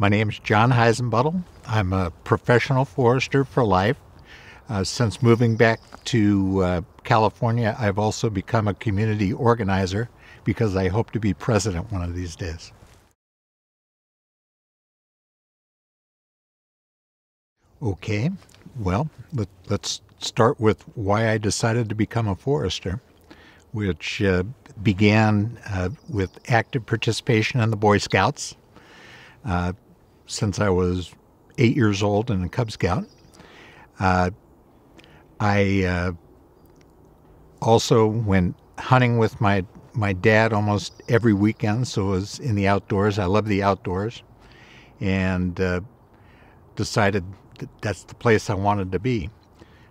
My name is John Heissenbuttel. I'm a professional forester for life. Uh, since moving back to uh, California, I've also become a community organizer because I hope to be president one of these days. Okay, well, let, us start with why I decided to become a forester, which uh, began uh, with active participation in the Boy Scouts uh, since I was eight years old and a Cub Scout. Uh, I uh, also went hunting with my my dad almost every weekend, so it was in the outdoors. I love the outdoors, and uh, decided that that's the place I wanted to be.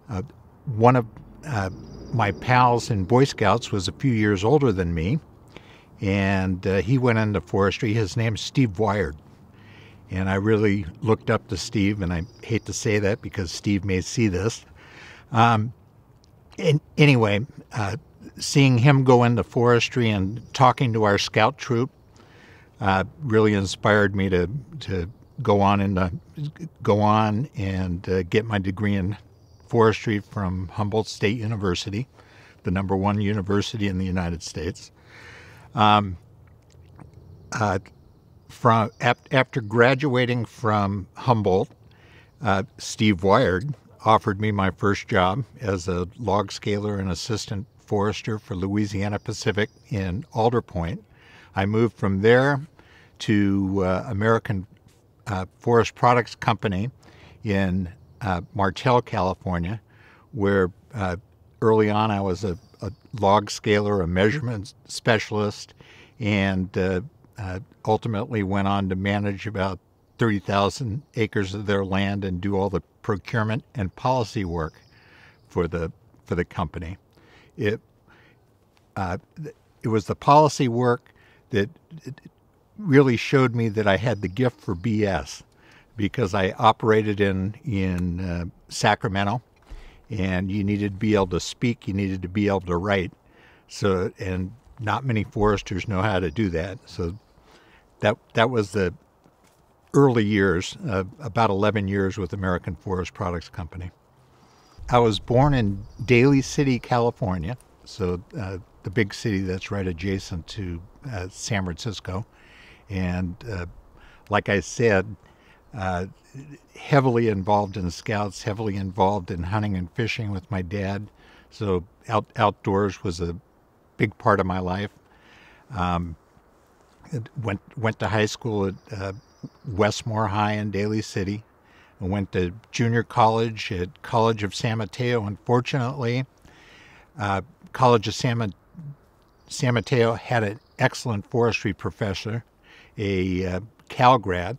Uh, one of uh, my pals in Boy Scouts was a few years older than me, and uh, he went into forestry. His name's Steve Wired. And I really looked up to Steve, and I hate to say that because Steve may see this. Um, and anyway, uh, seeing him go into forestry and talking to our scout troop uh, really inspired me to to go on and go on and uh, get my degree in forestry from Humboldt State University, the number one university in the United States. Um, uh, from after graduating from Humboldt, uh, Steve Wired offered me my first job as a log scaler and assistant forester for Louisiana Pacific in Alder Point. I moved from there to uh, American uh, Forest Products Company in uh, Martell, California, where uh, early on I was a, a, log scaler, a measurement specialist, and uh, ultimately went on to manage about 30,000 acres of their land and do all the procurement and policy work for the for the company. It uh, it was the policy work that really showed me that I had the gift for BS because I operated in in uh, Sacramento, and you needed to be able to speak, you needed to be able to write. So, and not many foresters know how to do that. So, that that was the early years, uh, about 11 years with American Forest Products Company. I was born in Daly City, California, so uh, the big city that's right adjacent to uh, San Francisco. And uh, like I said, uh, heavily involved in scouts, heavily involved in hunting and fishing with my dad. So out, outdoors was a big part of my life. Um, went went to high school at uh, Westmoor High in Daly City. I went to junior college at College of San Mateo. Unfortunately, uh, College of San, San Mateo had an excellent forestry professor a uh, Cal grad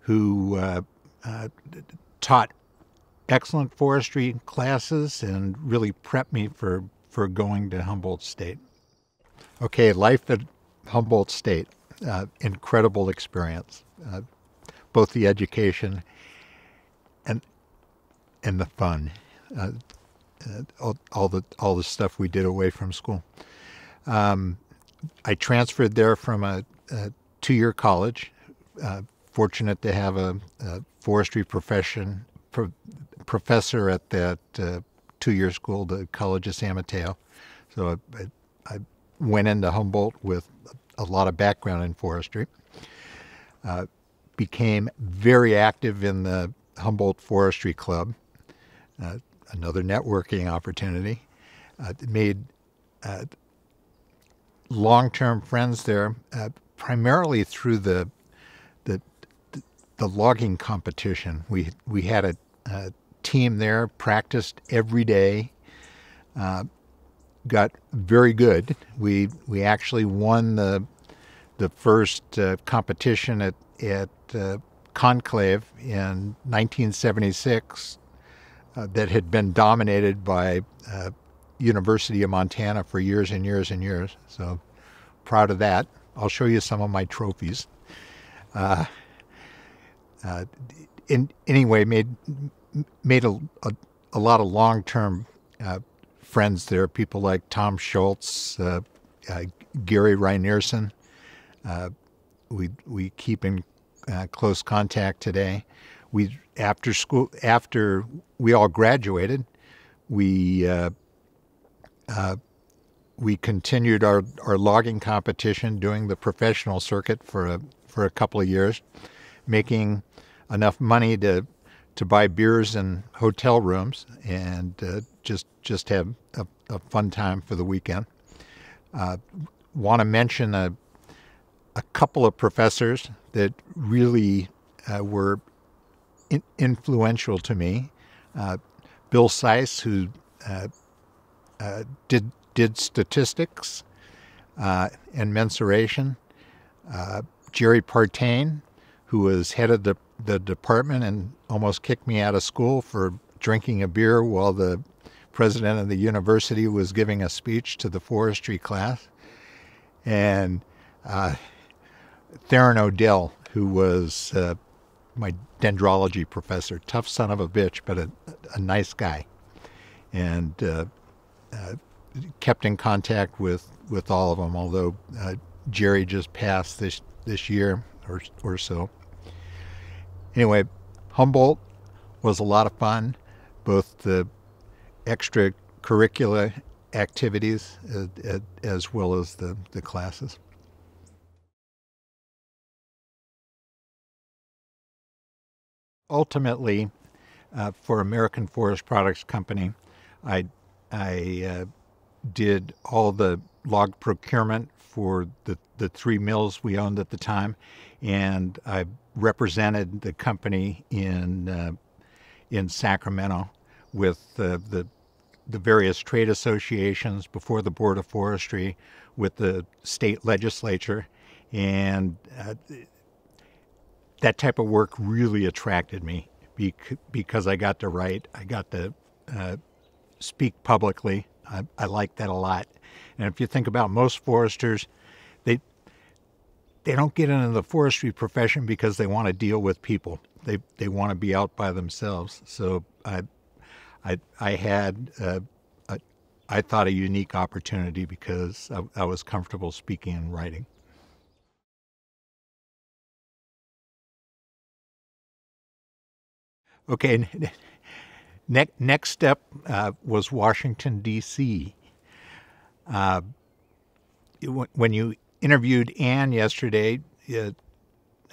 who uh, uh, taught excellent forestry classes and really prepped me for, for going to Humboldt State. Okay, life at Humboldt State, uh, incredible experience, uh, both the education and and the fun, uh, all, all, the all the stuff we did away from school. Um, I transferred there from a, a two year college. Uh, fortunate to have a, a forestry profession pro, professor at that uh, two year school, the College of San Mateo. So I, I, went into Humboldt with a lot of background in forestry. Uh, became very active in the Humboldt Forestry Club, uh, another networking opportunity. Uh, made uh, long term friends there. Uh, primarily through the the the logging competition. We we had a, a team there, practiced every day, uh, got very good. We we actually won the the first uh, competition at at uh, Conclave in 1976 uh, that had been dominated by uh, University of Montana for years and years and years. So proud of that. I'll show you some of my trophies. Uh, uh, in anyway, made made a, a, a lot of long term uh, friends there. People like Tom Schultz, uh, uh, Gary Reinerson. Uh, we we keep in uh, close contact today. We after school after we all graduated, we uh, we continued our, our logging competition, doing the professional circuit for a for a couple of years, making enough money to to buy beers and hotel rooms and uh, just just have a, a, fun time for the weekend. Uh, Want to mention a a couple of professors that really uh, were in, influential to me. Uh, Bill Seiss, who uh, uh, did did statistics and mensuration. Jerry Partain, who was head of the, the department and almost kicked me out of school for drinking a beer while the president of the university was giving a speech to the forestry class. And uh, Theron Odell, who was uh, my dendrology professor, tough son of a bitch, but a, a nice guy, and uh, uh kept in contact with, with all of them. Although uh, Jerry just passed this this year or or so. Anyway, Humboldt was a lot of fun, both the extracurricular activities uh, as well as the, the classes. Ultimately, uh, for American Forest Products Company, I, I uh, did all the log procurement for the, the three mills we owned at the time, and I represented the company in uh, in Sacramento with uh, the the various trade associations before the Board of Forestry, with the state legislature, and uh, that type of work really attracted me because I got to write, I got to uh, speak publicly. I, I like that a lot. And if you think about most foresters, they they don't get into the forestry profession because they want to deal with people. They they want to be out by themselves. So I I I had uh, a, I thought a unique opportunity because I, I was comfortable speaking and writing. Okay, next next step uh, was Washington D.C. Uh, when you interviewed Anne yesterday, uh,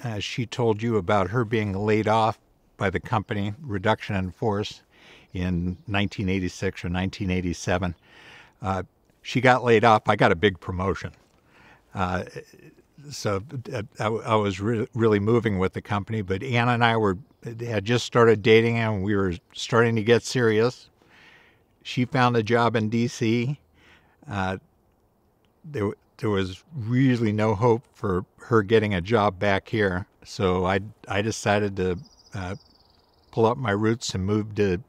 uh, she told you about her being laid off by the company, reduction in force in 1986 or 1987. Uh, she got laid off. I got a big promotion. Uh, so uh, I, I was re- really moving with the company, but Anne and I were had just started dating and we were starting to get serious. She found a job in D.C. Uh, there, there was really no hope for her getting a job back here. So I, I decided to uh, pull up my roots and move to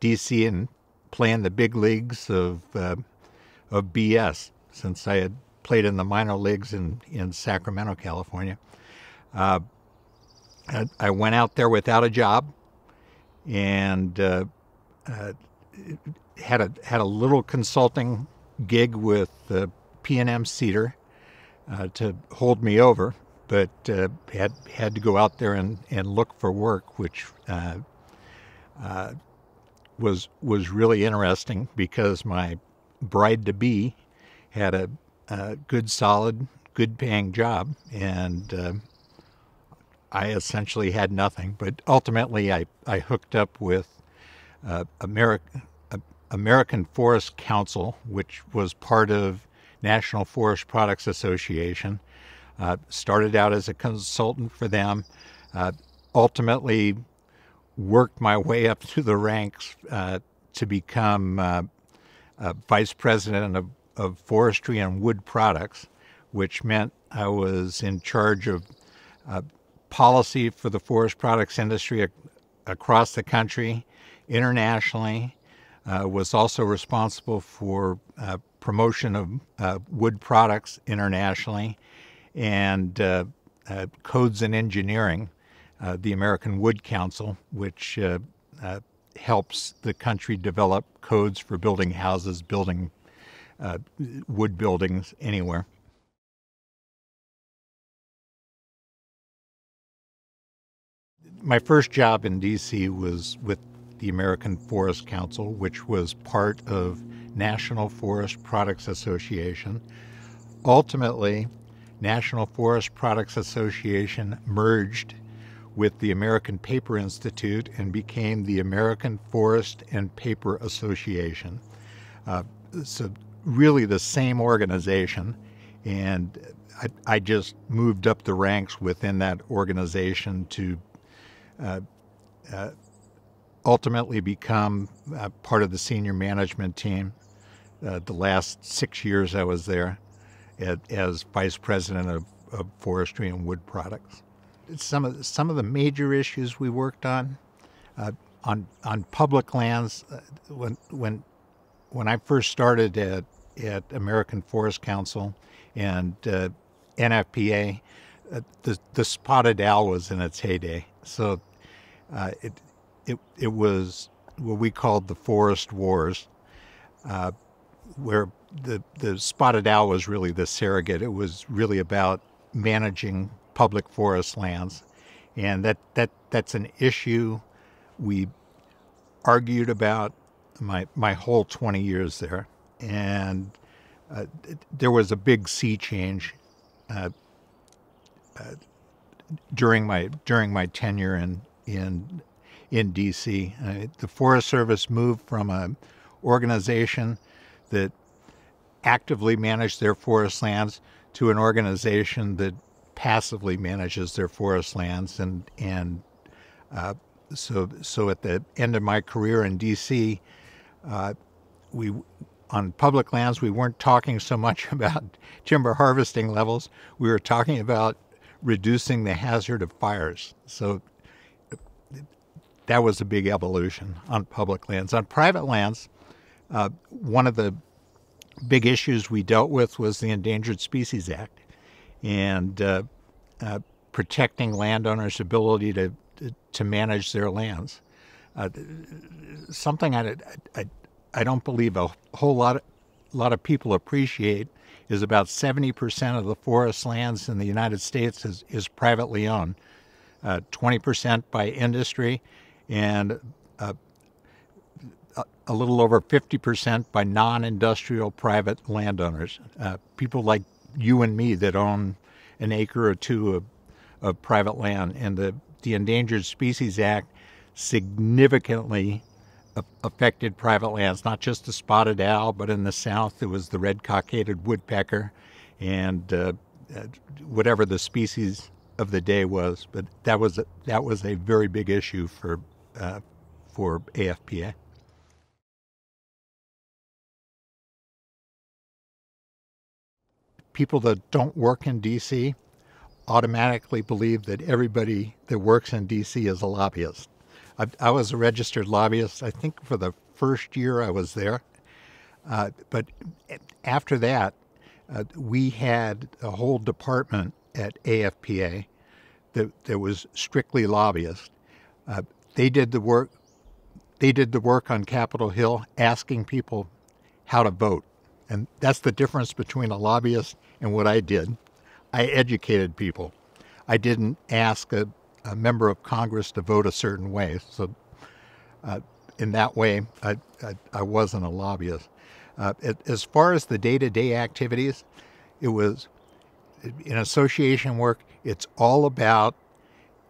D.C. and playing the big leagues of uh, of BS since I had played in the minor leagues in, in Sacramento, California. Uh, I, went out there without a job and uh, uh had a had a little consulting gig with uh, P&M Cedar uh, to hold me over, but had had to go out there and, and look for work, which was was really interesting because my bride to be had a, a, good, solid, good paying job, and uh, I essentially had nothing. But ultimately, I, I hooked up with uh, America, American Forest Council, which was part of National Forest Products Association. Uh, started out as a consultant for them. Uh, ultimately, worked my way up through the ranks uh, to become uh, vice president of, of, forestry and wood products, which meant I was in charge of uh, policy for the forest products industry ac- across the country, internationally. Uh, was also responsible for promotion of uh, wood products internationally, and uh, uh, codes and engineering, uh, the American Wood Council, which uh, uh, helps the country develop codes for building houses, building wood buildings anywhere. my first job in D.C. was with the American Forest Council, which was part of National Forest Products Association. Ultimately, National Forest Products Association merged with the American Paper Institute and became the American Forest and Paper Association. Uh, so, really the same organization, and I, I, just moved up the ranks within that organization to uh, uh, ultimately become uh, part of the senior management team. Uh, the last six years I was there at, as vice president of, of, forestry and wood products. Some of some of the major issues we worked on uh, on on public lands uh, when when when I first started at at American Forest Council and uh, NFPA, uh, the the spotted owl was in its heyday. So it it it was what we called the forest wars, uh, where the the spotted owl was really the surrogate. It was really about managing public forest lands, and that that that's an issue we argued about my my whole 20 years there, and uh, there was a big sea change. Uh, uh, during my during my tenure in in in D.C. The Forest Service moved from an organization that actively managed their forest lands to an organization that passively manages their forest lands, and and uh, so so at the end of my career in D.C., uh, we on public lands we weren't talking so much about timber harvesting levels. We were talking about reducing the hazard of fires. So that was a big evolution on public lands. On private lands, uh, one of the big issues we dealt with was the Endangered Species Act and uh, uh, protecting landowners' ability to, to, manage their lands. Uh, something I, I, I don't believe a whole lot of, lot of people appreciate is about 70% of the forest lands in the United States is, is privately owned, uh, 20% by industry, and uh, a little over 50% by non industrial private landowners, uh, people like you and me that own an acre or two of, of private land. And the, the Endangered Species Act significantly affected private lands, not just the spotted owl, but in the south it was the red cockaded woodpecker and uh, uh whatever the species of the day was. But that was a, that was a very big issue for uh, for AFPA. People that don't work in DC automatically believe that everybody that works in DC is a lobbyist. I, I was a registered lobbyist, I think, for the first year I was there. Uh, but after that, uh, we had a whole department at AFPA that, that was strictly lobbyist. Uh, they did the work. They did the work on Capitol Hill, asking people how to vote, and that's the difference between a lobbyist and what I did. I educated people. I didn't ask a, a member of Congress to vote a certain way. So, uh, in that way, I, I, I, wasn't a lobbyist. Uh, it, as far as the day to day activities, it was in association work, it's all about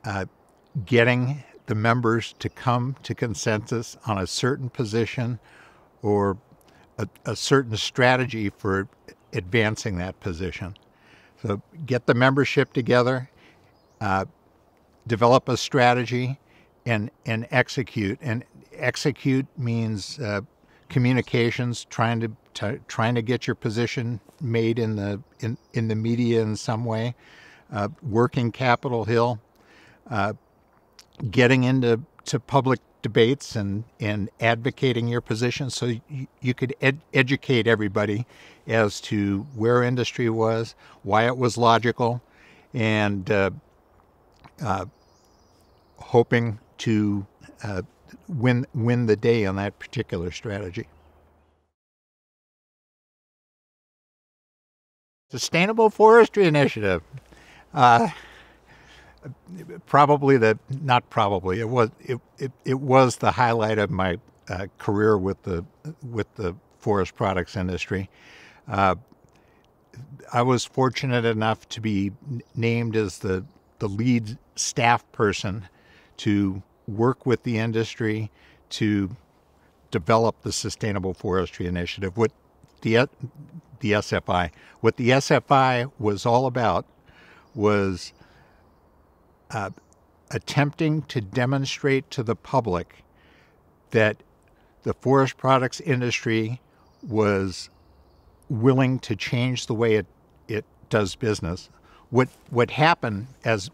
uh, getting the members to come to consensus on a certain position or a, a, certain strategy for advancing that position. So get the membership together, uh, develop a strategy, and and execute. And execute means uh, communications, trying to, trying to get your position made in the in in the media in some way. Uh, working Capitol Hill, uh, getting into to public debates and, and advocating your position so you, you could ed- educate everybody as to where industry was, why it was logical, and uh, uh, hoping to uh, win win the day on that particular strategy. Sustainable Forestry Initiative. Probably the not probably it was it, it, it was the highlight of my uh, career with the with the forest products industry. Uh, I was fortunate enough to be named as the the lead staff person to work with the industry to develop the Sustainable Forestry Initiative. What the the SFI, what the SFI was all about, was uh, attempting to demonstrate to the public that the forest products industry was willing to change the way it, it does business. What what happened as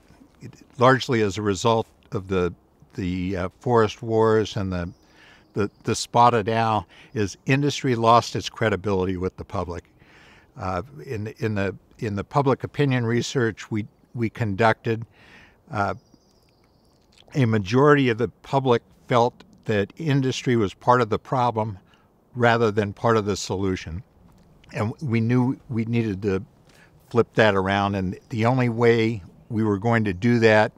largely as a result of the the uh, forest wars and the, the the spotted owl is industry lost its credibility with the public. Uh, in in the in the public opinion research we we conducted, uh, a majority of the public felt that industry was part of the problem rather than part of the solution. And we knew we needed to flip that around. And the only way we were going to do that,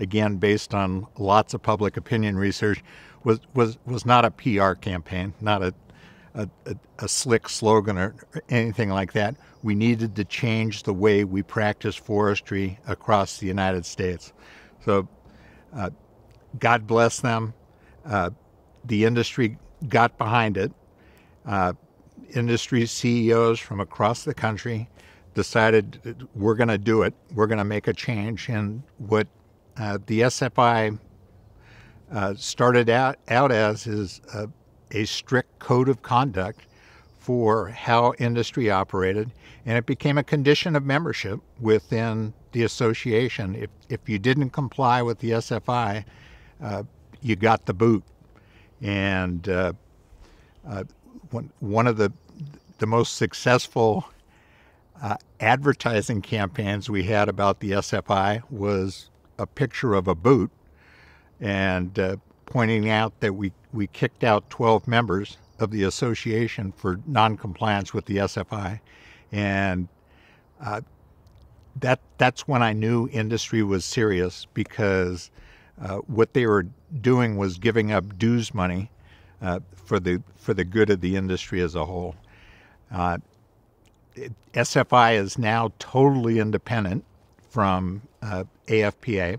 again, based on lots of public opinion research, was, was, was not a PR campaign, not a, a, a, a slick slogan or anything like that. We needed to change the way we practice forestry across the United States. So, uh, God bless them. Uh, the industry got behind it. Uh, industry CEOs from across the country decided we're going to do it. We're going to make a change. And what uh, the SFI uh, started out, out as is a, strict code of conduct for how industry operated, and it became a condition of membership within the association. If, if you didn't comply with the SFI, uh, you got the boot. And uh, uh, one, one of the the most successful uh, advertising campaigns we had about the SFI was a picture of a boot and uh, pointing out that we, we kicked out 12 members of the association for noncompliance with the SFI. And uh, that that's when I knew industry was serious because uh, what they were doing was giving up dues money uh, for the for the good of the industry as a whole. Uh, it, SFI is now totally independent from uh, AFPA.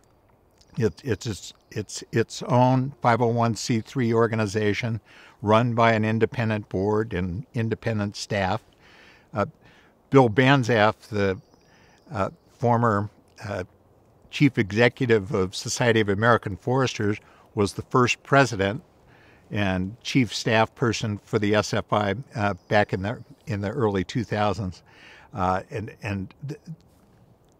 It, it's its, it's its own 501c3 organization run by an independent board and independent staff. Uh, Bill Banzhaf, the uh, former uh, chief executive of Society of American Foresters, was the first president and chief staff person for the SFI uh, back in the in the early 2000s, uh, and and the,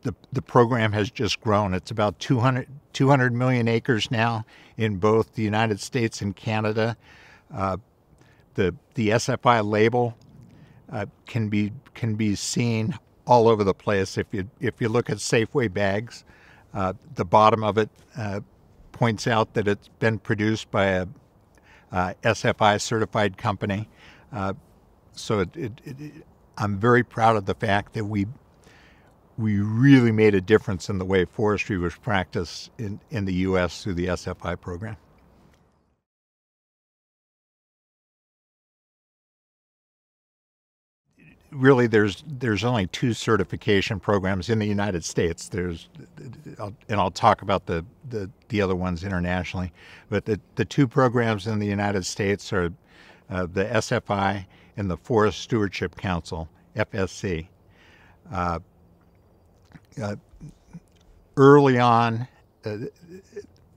the, the program has just grown. It's about 200, 200 million acres now in both the United States and Canada. Uh, the the SFI label uh, can be can be seen all over the place. If you if you look at Safeway bags, uh, the bottom of it uh, points out that it's been produced by a SFI certified company. Uh, so it, it, it, I'm very proud of the fact that we we really made a difference in the way forestry was practiced in, in the U.S. through the SFI program. really there's there's only two certification programs in the United States. There's and I'll talk about the, the, the other ones internationally, but the, the two programs in the United States are uh, the SFI and the Forest Stewardship Council (FSC). Uh, early on, uh,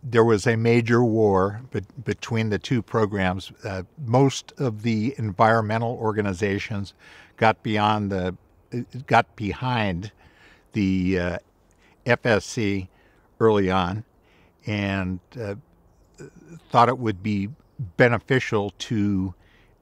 there was a major war be- between the two programs. Uh, most of the environmental organizations got beyond the got behind the uh, FSC early on and uh, thought it would be beneficial to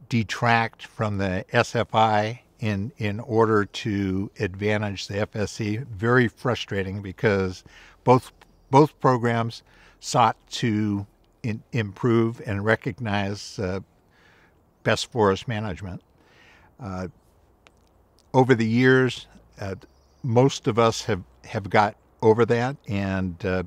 detract from the SFI in in order to advantage the FSC. Very frustrating because both both programs sought to in, improve and recognize uh, best forest management. Uh, over the years, uh, most of us have, have got over that, and uh,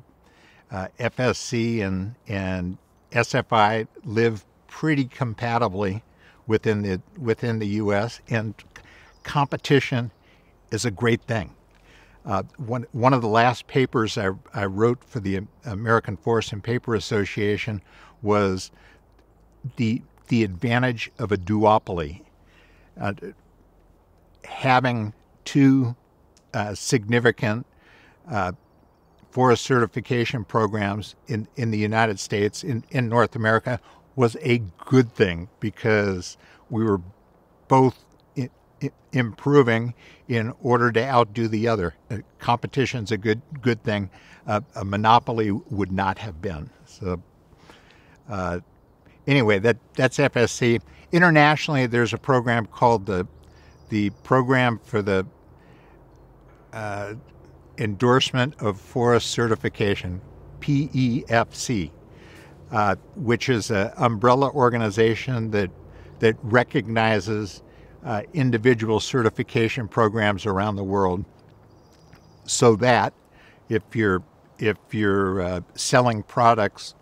uh, FSC and and SFI live pretty compatibly within the within the U.S. and competition is a great thing. Uh, one one of the last papers I, I wrote for the American Forest and Paper Association was the the advantage of a duopoly. Uh, having two uh, significant uh, forest certification programs in, in the United States, in, in North America, was a good thing because we were both improving in order to outdo the other. Uh, competition's a good good thing. Uh, a monopoly would not have been. So, uh, anyway, that that's FSC. Internationally, there's a program called the the Program for the uh, Endorsement of Forest Certification, PEFC, uh, which is an umbrella organization that that recognizes uh, individual certification programs around the world, so that if you're if you're uh, selling products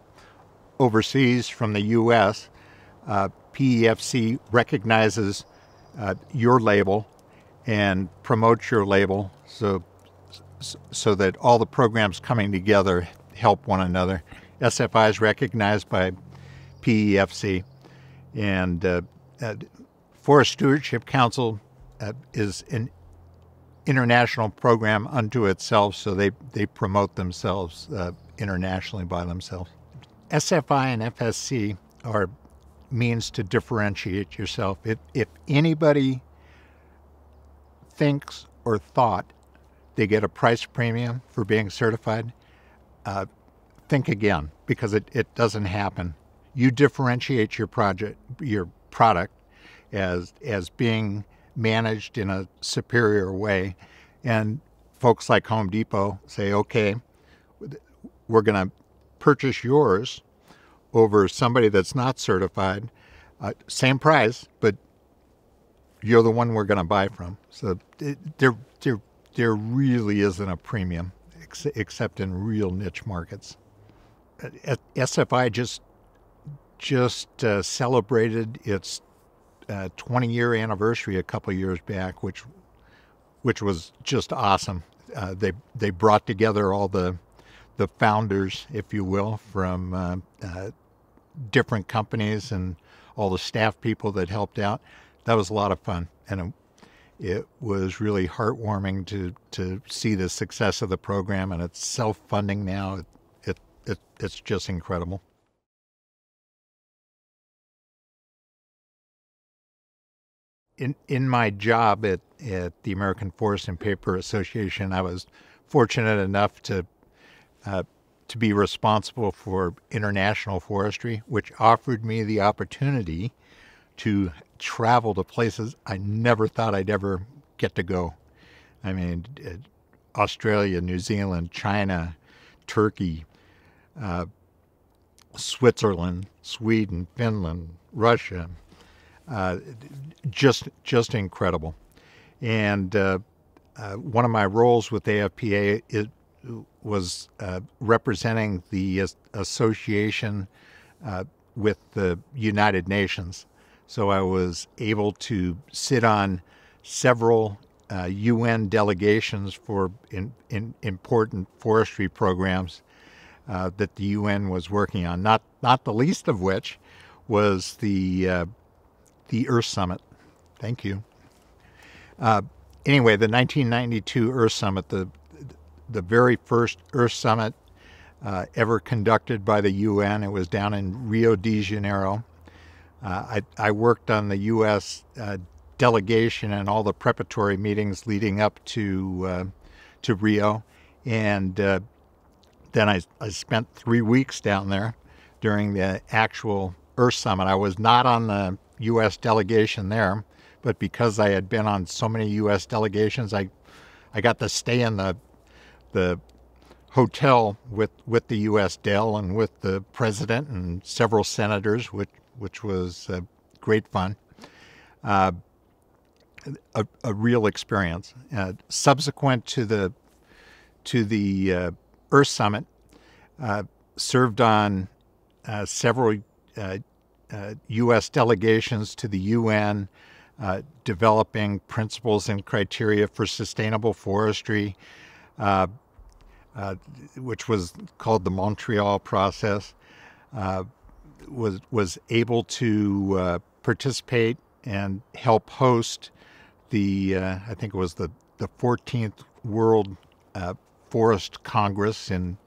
overseas from the U.S., uh, PEFC recognizes uh, your label and promotes your label so so that all the programs coming together help one another. SFI is recognized by PEFC, and uh, uh, Forest Stewardship Council uh, is an international program unto itself, so they, they promote themselves uh, internationally by themselves. SFI and FSC are means to differentiate yourself. If, if anybody thinks or thought they get a price premium for being certified, uh, think again because it, it doesn't happen. You differentiate your project, your product, as as being managed in a superior way, and folks like Home Depot say, okay, we're going to purchase yours over somebody that's not certified, uh, same price, but you're the one we're going to buy from. So there, there, there really isn't a premium ex- except in real niche markets. Uh, SFI just just uh, celebrated its uh, 20 year anniversary a couple years back, which which was just awesome. Uh, they they brought together all the the founders, if you will, from uh, uh, different companies and all the staff people that helped out. That was a lot of fun, and it, it was really heartwarming to to see the success of the program. And it's self funding now. It, it, it it's just incredible. In in my job at at the American Forest and Paper Association, I was fortunate enough to uh, to be responsible for international forestry, which offered me the opportunity to travel to places I never thought I'd ever get to go. I mean, uh, Australia, New Zealand, China, Turkey, uh, Switzerland, Sweden, Finland, Russia, uh, just just incredible. And uh, uh, one of my roles with AFPA is, was uh, representing the association uh, with the United Nations. So I was able to sit on several UN delegations for in, in important forestry programs that the UN was working on. Not not the least of which was the the Earth Summit. Thank you. Uh, anyway, the 1992 Earth Summit, the the very first Earth Summit uh, ever conducted by the UN. It was down in Rio de Janeiro. Uh, I, I, worked on the U.S. Uh, delegation and all the preparatory meetings leading up to uh, to Rio, and uh, then I, I spent three weeks down there during the actual Earth Summit. I was not on the U.S. delegation there, but because I had been on so many U.S. delegations, I I got to stay in the the hotel with, with the U.S. Dell and with the president and several senators, which which was uh, great fun. Uh, a, a, real experience. Uh, subsequent to the to the uh, Earth Summit, uh, served on uh, several U.S. delegations to the UN, developing principles and criteria for sustainable forestry, which was called the Montreal Process. was was able to participate and help host the uh, I think it was the the 14th World uh, Forest Congress in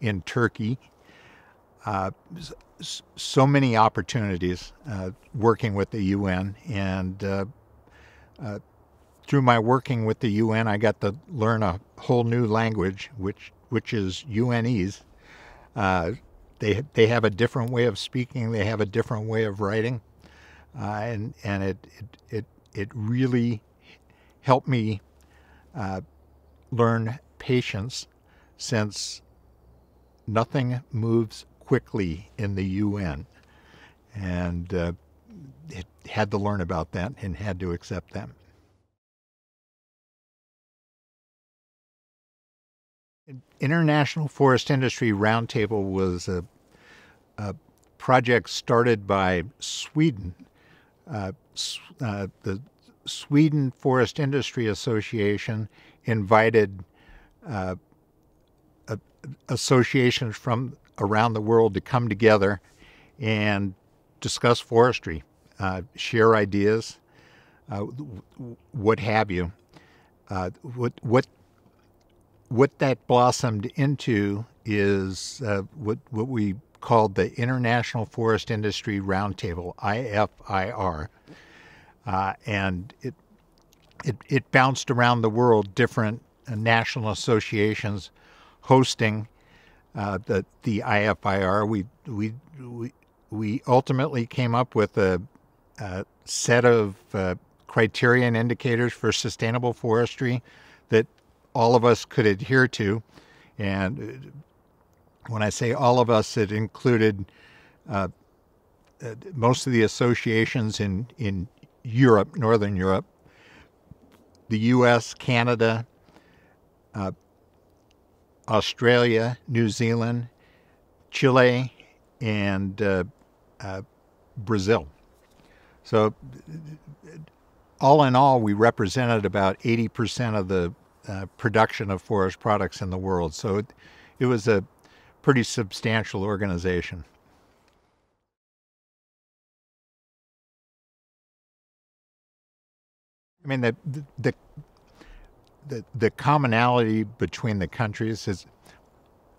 in Turkey. Uh, so many opportunities uh, working with the UN, and uh, uh, through my working with the UN, I got to learn a whole new language, which which is UNese. they they have a different way of speaking. They have a different way of writing, and and it it it, it really helped me uh, learn patience since nothing moves quickly in the UN. And uh, it had to learn about that and had to accept that. International Forest Industry Roundtable was a, a project started by Sweden. Uh, uh, the Sweden Forest Industry Association invited uh, associations from around the world to come together and discuss forestry, uh, share ideas, uh, what have you. Uh, what what what that blossomed into is uh, what what we called the International Forest Industry Roundtable (IFIR). Uh, and it, it, it bounced around the world, different national associations hosting uh, the the IFIR. We we we we ultimately came up with a, a set of uh, criteria and indicators for sustainable forestry that all of us could adhere to, and uh, when I say all of us, it included uh, uh, most of the associations in in Europe, Northern Europe, the U.S., Canada, uh, Australia, New Zealand, Chile, and uh, uh, Brazil. So, all in all, we represented about 80% of the uh, production of forest products in the world. So, it, it was a pretty substantial organization. I mean, the, the, the, the the commonality between the countries is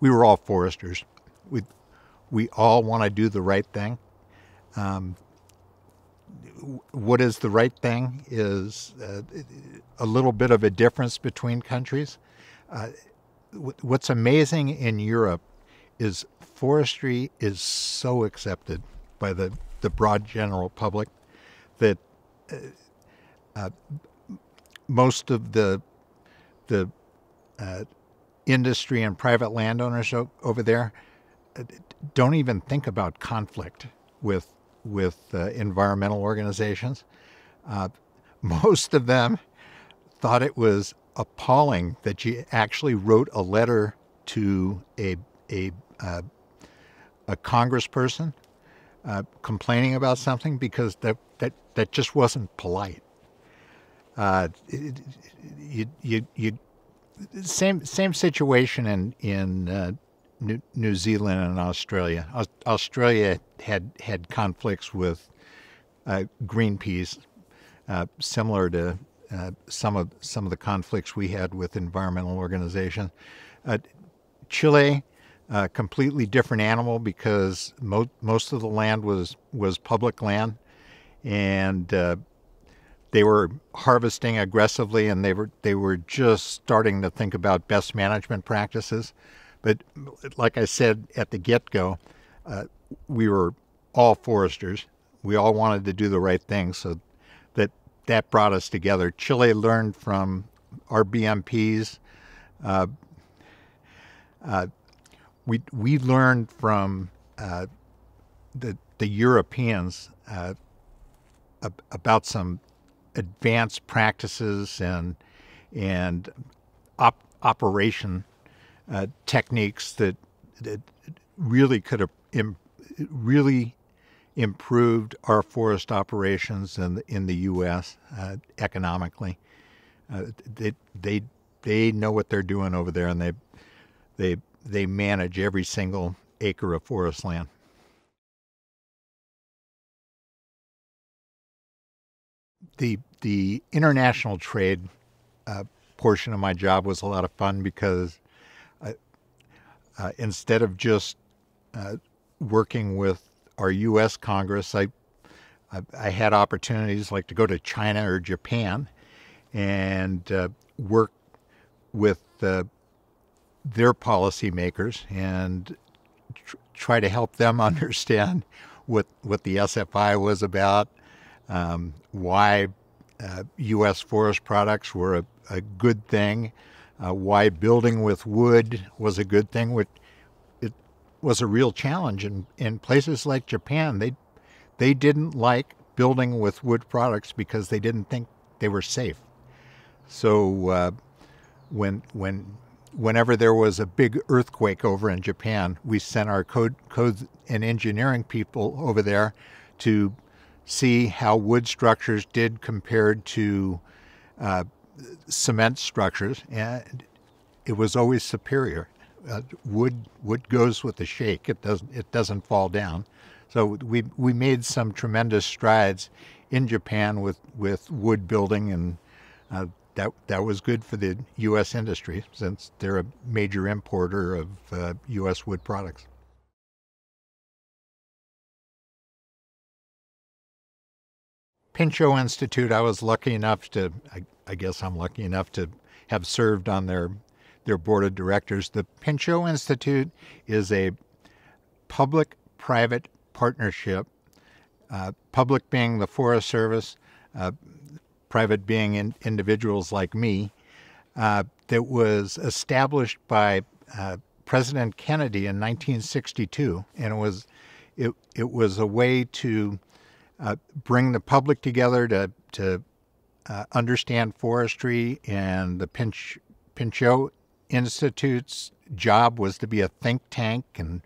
we were all foresters. We, we all want to do the right thing. Um, what is the right thing is uh, a little bit of a difference between countries. Uh, what's amazing in Europe is forestry is so accepted by the, the broad general public that uh, uh, most of the the uh, industry and private landowners over there uh, don't even think about conflict with with uh, environmental organizations. Uh, most of them thought it was appalling that you actually wrote a letter to a a uh, a congressperson uh, complaining about something because that that that just wasn't polite. Uh, you, you, you, same same situation in in uh, New, Zealand and Australia. Australia had had conflicts with uh, Greenpeace, uh, similar to uh, some of some of the conflicts we had with environmental organizations. Uh, Chile, a completely different animal because mo- most of the land was was public land, and they were harvesting aggressively and they were they were just starting to think about best management practices. But like I said at the get go, uh, we were all foresters. We all wanted to do the right thing, so that that brought us together. Chile learned from our BMPs. Uh, uh, we we learned from uh, the the Europeans uh, about some advanced practices and and op- operation uh, techniques that that really could have Im- really improved our forest operations in the, in the U.S. Uh, economically. Uh, they they they know what they're doing over there, and they they they manage every single acre of forest land. The the international trade uh, portion of my job was a lot of fun because I, uh, instead of just uh, working with our U.S. Congress, I, I, I had opportunities like to go to China or Japan and uh, work with uh, their policymakers and tr- try to help them understand what what the SFI was about, um, why uh, U.S. forest products were a, a good thing, uh, why building with wood was a good thing, which it was a real challenge. in, in places like Japan, they they didn't like building with wood products because they didn't think they were safe. So uh, when when whenever there was a big earthquake over in Japan, we sent our code codes and engineering people over there to see how wood structures did compared to uh, cement structures, and it was always superior. Uh, wood wood goes with the shake; it doesn't it doesn't fall down. So we we made some tremendous strides in Japan with with wood building and. Uh, that that was good for the U.S. industry since they're a major importer of uh, U.S. wood products. Pinchot Institute, I was lucky enough to, I, I, guess I'm lucky enough to have served on their, their board of directors. The Pinchot Institute is a public private partnership, uh, public being the Forest Service, uh, private being in, individuals like me, uh, that was established by uh, President Kennedy in 1962, and it was it, it was a way to uh, bring the public together to to uh, understand forestry, and the Pinch, Pinchot Institute's job was to be a think tank and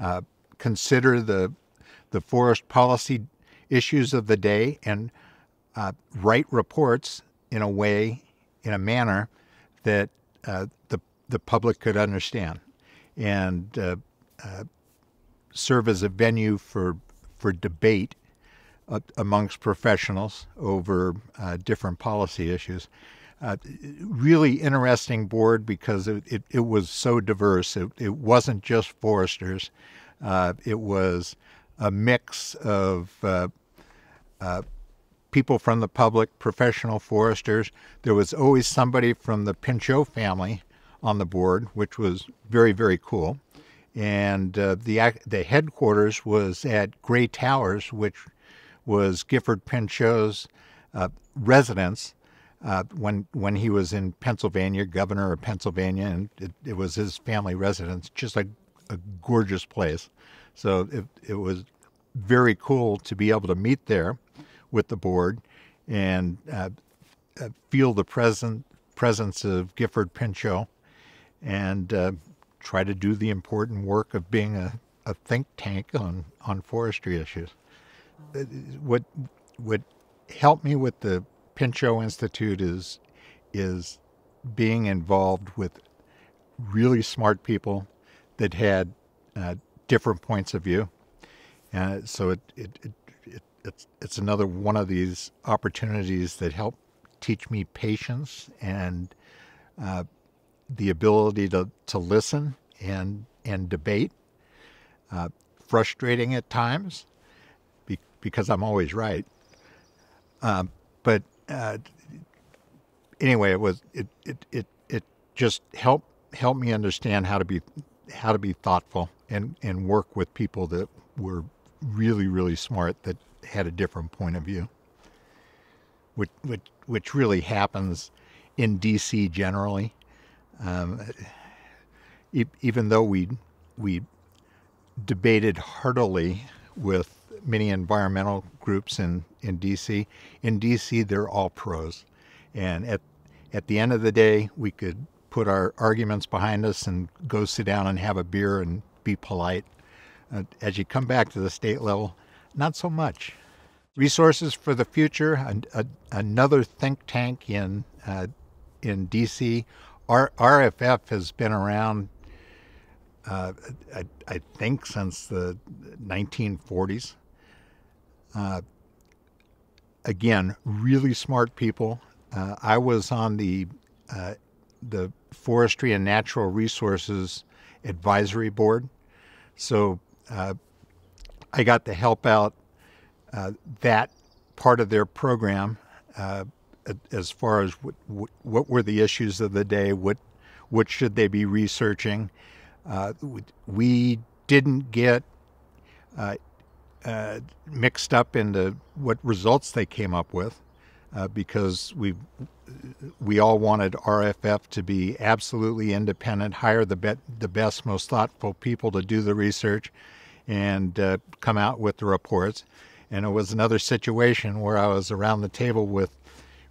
uh, consider the the forest policy issues of the day and uh, write reports in a way, in a manner that uh, the the public could understand, and uh, serve as a venue for for debate uh, amongst professionals over uh, different policy issues. Uh, really interesting board because it, it, it was so diverse. It, it, wasn't just foresters, uh, it was a mix of uh, people from the public, professional foresters. There was always somebody from the Pinchot family on the board, which was very, very cool. And the, the headquarters was at Grey Towers, which was Gifford Pinchot's uh, residence uh, when when he was in Pennsylvania, governor of Pennsylvania, and it, it was his family residence. Just a, a gorgeous place. So it, it was very cool to be able to meet there with the board and uh, uh feel the present presence of Gifford Pinchot and uh, try to do the important work of being a, a think tank on, on forestry issues what what helped me with the Pinchot Institute is is being involved with really smart people that had uh, different points of view. Uh, so it, it, it, it, it's, it's another one of these opportunities that help teach me patience and uh, the ability to, to listen and, and debate. Uh, frustrating at times, because I'm always right. Um, but uh, anyway, it was it, it it it just helped helped me understand how to be how to be thoughtful and and work with people that were really really smart that had a different point of view. Which which which really happens in DC generally. Um, even though we we debated heartily with many environmental groups in, in DC. In DC, they're all pros. And at, at the end of the day, we could put our arguments behind us and go sit down and have a beer and be polite. Uh, as you come back to the state level, not so much. Resources for the future, a, a, another think tank in uh, in DC. R, RFF has been around, uh, I, I, think, since the 1940s. Uh, again, really smart people. Uh, I was on the uh, the Forestry and Natural Resources Advisory Board, so uh, I got to help out that part of their program as far as what, what, what, were the issues of the day, what what should they be researching. Uh, we didn't get uh, mixed up into what results they came up with uh, because we we all wanted RFF to be absolutely independent, hire the be- the best, most thoughtful people to do the research, and uh, come out with the reports. And it was another situation where I was around the table with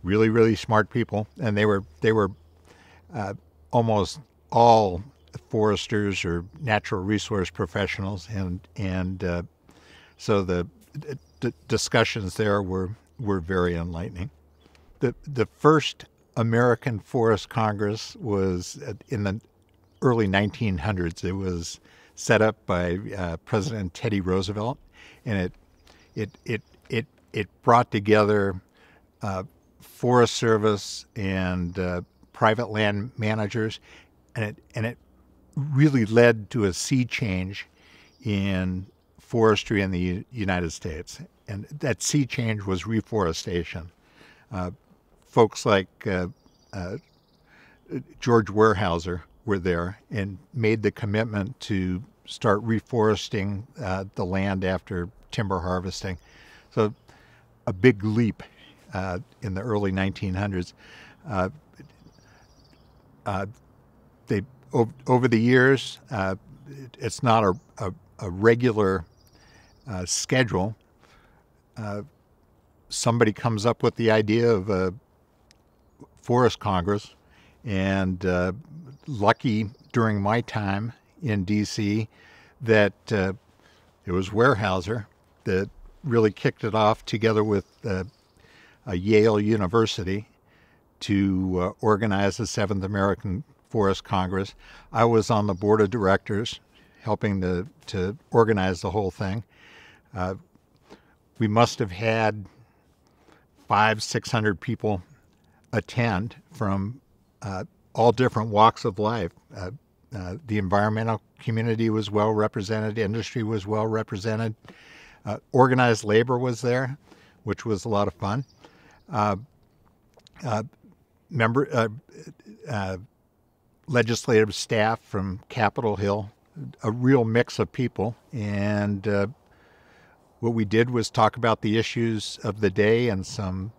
really, really smart people, and they were they were uh, almost all foresters or natural resource professionals, and and uh, so the, the discussions there were were very enlightening. The the first American Forest Congress was in the early 1900s. It was set up by uh, President Teddy Roosevelt, and it it it it it brought together uh, Forest Service and uh, private land managers, and it and it really led to a sea change in forestry in the United States. And that sea change was reforestation. Uh, folks like uh, uh, George Weyerhaeuser were there and made the commitment to start reforesting uh, the land after timber harvesting. So, a big leap uh, in the early 1900s. Uh, they over the years, it's not a, a, a regular uh, schedule, uh, somebody comes up with the idea of a forest congress, and uh, lucky during my time in D.C. that uh, it was Weyerhaeuser that really kicked it off together with uh, Yale University to uh, organize the Seventh American Forest Congress. I was on the board of directors helping to, to organize the whole thing. Uh, we must have had five, six hundred people attend from uh, all different walks of life. Uh, uh, the environmental community was well represented, industry was well represented, uh, organized labor was there, which was a lot of fun. Uh, uh, member, legislative staff from Capitol Hill, a real mix of people, and what we did was talk about the issues of the day and some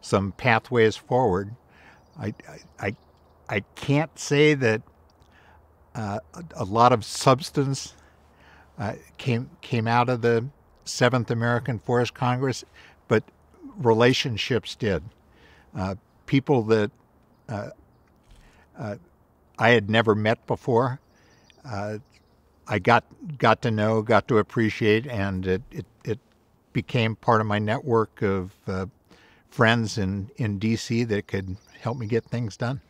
some pathways forward. I I I can't say that uh, a lot of substance uh, came came out of the Seventh American Forest Congress, but relationships did. Uh, people that uh, uh, I had never met before uh, I got got to know, got to appreciate, and it it, it became part of my network of uh, friends in in DC that could help me get things done.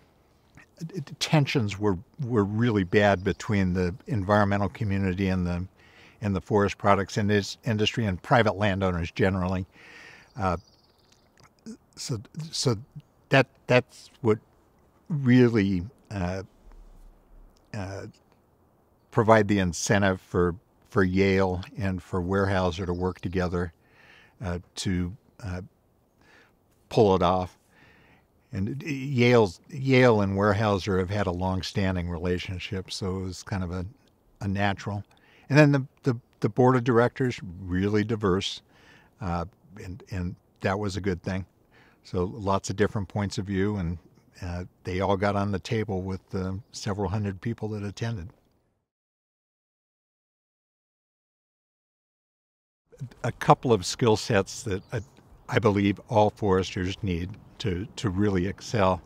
Tensions were were really bad between the environmental community and the and the forest products and its industry and private landowners generally. Uh, so so that that's what really uh, uh, provide the incentive for for Yale and for Weyerhaeuser to work together uh, to uh, pull it off. And Yale's Yale and Weyerhaeuser have had a long-standing relationship, so it was kind of a, a natural. And then the, the, the board of directors really diverse, uh, and and that was a good thing. So lots of different points of view, and uh, they all got on the table with uh, several hundred people that attended. a couple of skill sets that I, I believe all foresters need to, to really excel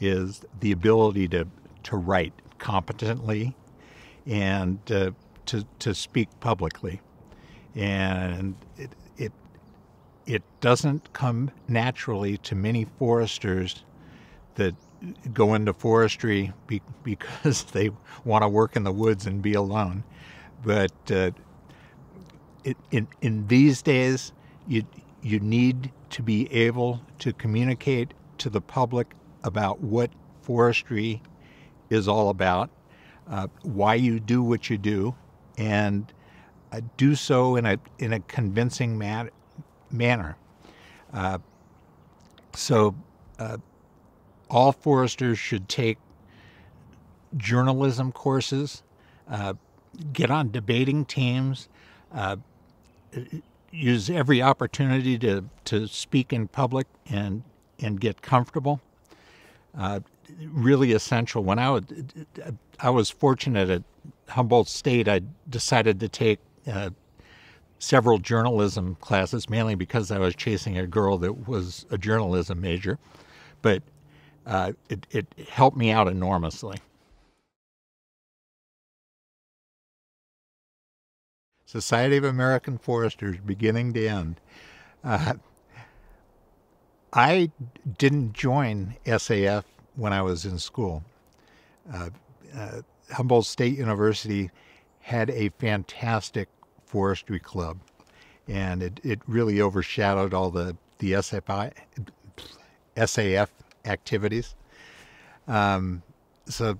is the ability to, to write competently and uh, to, to speak publicly. And it, it, it doesn't come naturally to many foresters that go into forestry be, because they want to work in the woods and be alone. But uh, it, in, in these days, you, you need to be able to communicate to the public about what forestry is all about, uh, why you do what you do, and uh, do so in a in a convincing man- manner. Uh, so, uh, all foresters should take journalism courses, uh, get on debating teams, uh, use every opportunity to, to speak in public and and get comfortable. Uh, really essential. When I was, I was fortunate at Humboldt State, I decided to take uh, several journalism classes, mainly because I was chasing a girl that was a journalism major. But uh, it, it helped me out enormously. Society of American Foresters, beginning to end. Uh, I didn't join SAF when I was in school. Uh, uh, Humboldt State University had a fantastic forestry club, and it, it really overshadowed all the, the SFI, SAF activities. Um, so,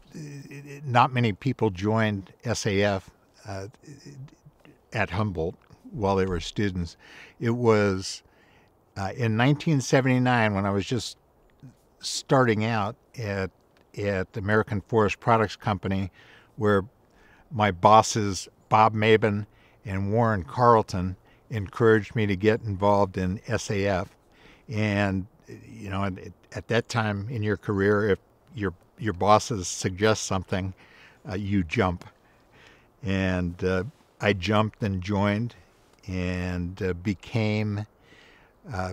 not many people joined SAF. Uh, at Humboldt while they were students. It was uh, in 1979 when I was just starting out at at American Forest Products Company, where my bosses Bob Maben and Warren Carlton encouraged me to get involved in SAF. And you know, at, that time in your career, if your your bosses suggest something, uh, you jump. And uh, I jumped and joined and uh, became, uh,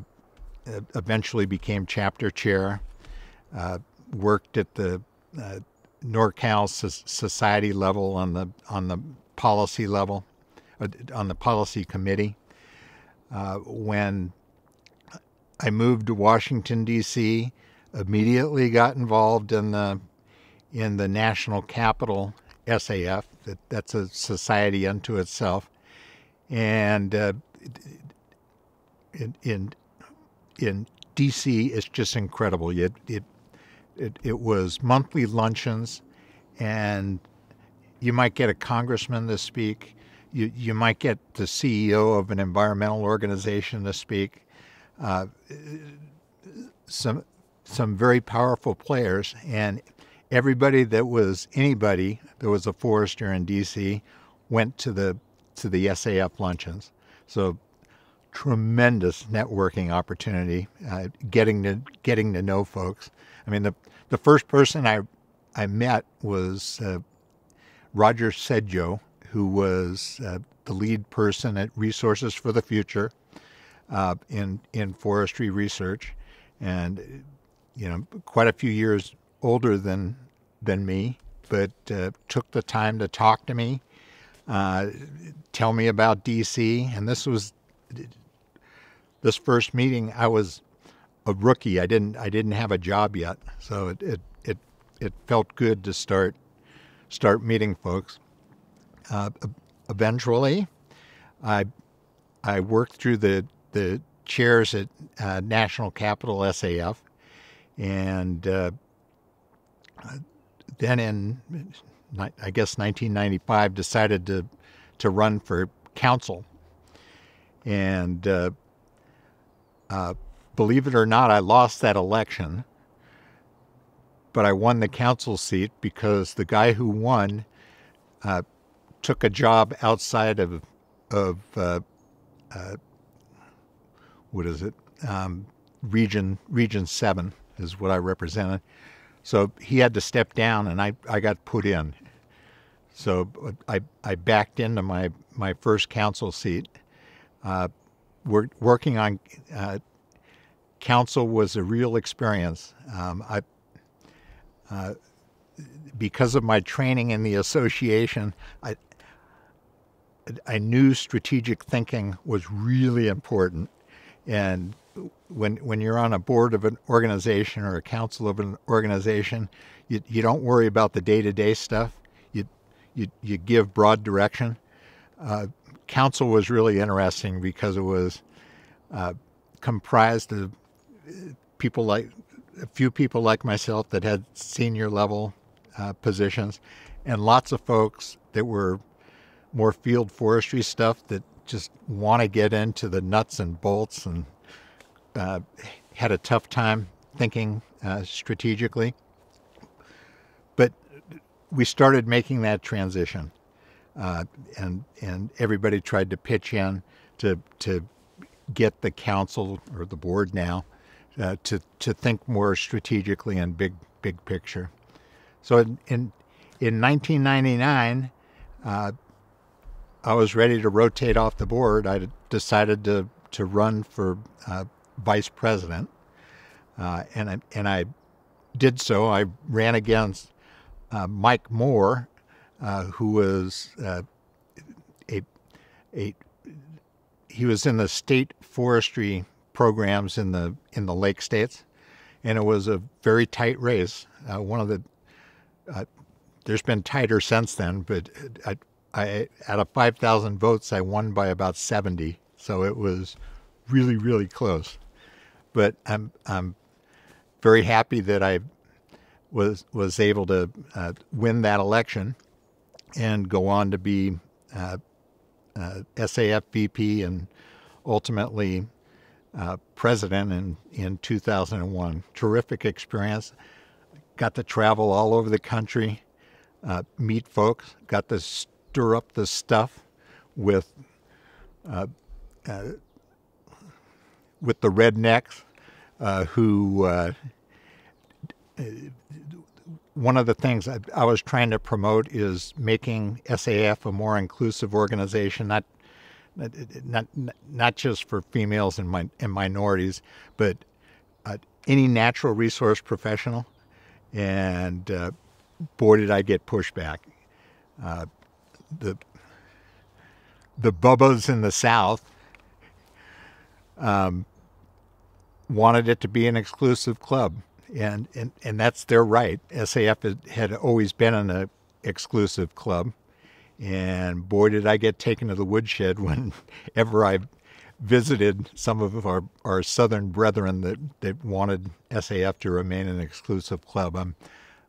eventually became chapter chair, uh, worked at the uh, NorCal society level on the, on the policy level, on the policy committee. When I moved to Washington, D.C., immediately got involved in the, in the national capital SAF. That that's a society unto itself, and uh, in in in DC, it's just incredible. It it it, it was monthly luncheons, and you might get a congressman to speak. You you might get the CEO of an environmental organization to speak. Uh, some some very powerful players, and everybody that was anybody that was a forester in D.C. went to the to the SAF luncheons. So tremendous networking opportunity, uh, getting to getting to know folks. I mean, the the first person I I met was uh, Roger Sedjo, who was uh, the lead person at Resources for the Future uh, in in forestry research, and you know, quite a few years older than than me, but uh, took the time to talk to me, uh, tell me about DC. And this was this first meeting. I was a rookie. I didn't I didn't have a job yet, so it it it, it felt good to start start meeting folks. Uh, eventually, I I worked through the the chairs at uh, National Capital SAF, and uh, then in, I guess, 1995, decided to to run for council. And uh, uh, believe it or not, I lost that election, but I won the council seat because the guy who won uh, took a job outside of of what is it? Um, region Region Seven is what I represented so he had to step down, and I, I got put in. So I, I backed into my, my first council seat. Uh, work, working on uh, council was a real experience. Um, I, uh, because of my training in the association, I I knew strategic thinking was really important, and when when you're on a board of an organization or a council of an organization, you, you don't worry about the day to day stuff. You, you you give broad direction. Uh, council was really interesting because it was uh, comprised of people like a few people like myself that had senior level uh, positions, and lots of folks that were more field forestry stuff that just want to get into the nuts and bolts and uh, had a tough time thinking uh, strategically. But we started making that transition, uh, and and everybody tried to pitch in to to get the council or the board now uh, to to think more strategically and big big picture. So in in, in 1999, uh, I was ready to rotate off the board. I decided to to run for uh, vice president, uh, and I, and I did so. I ran against uh, Mike Moore, uh, who was a a he was in the state forestry programs in the in the lake states, and it was a very tight race. Uh, one of the uh, there's been tighter since then, but I out of five thousand votes, I won by about seventy, so it was really really close. But I'm I'm very happy that I was was able to uh, win that election and go on to be uh, uh, SAF VP and ultimately uh, president in, in 2001. Terrific experience. Got to travel all over the country, uh, meet folks, got to stir up the stuff with uh, uh with the rednecks uh, who uh, one of the things I, I, was trying to promote is making SAF a more inclusive organization, not not not just for females and, and minorities, but uh, any natural resource professional. And uh, boy, did I get pushback. Uh, the the bubbas in the South um, wanted it to be an exclusive club, and and, and that's their right. SAF had, always been an exclusive club and boy, did I get taken to the woodshed whenever I visited some of our, our southern brethren that, that wanted SAF to remain an exclusive club. I'm,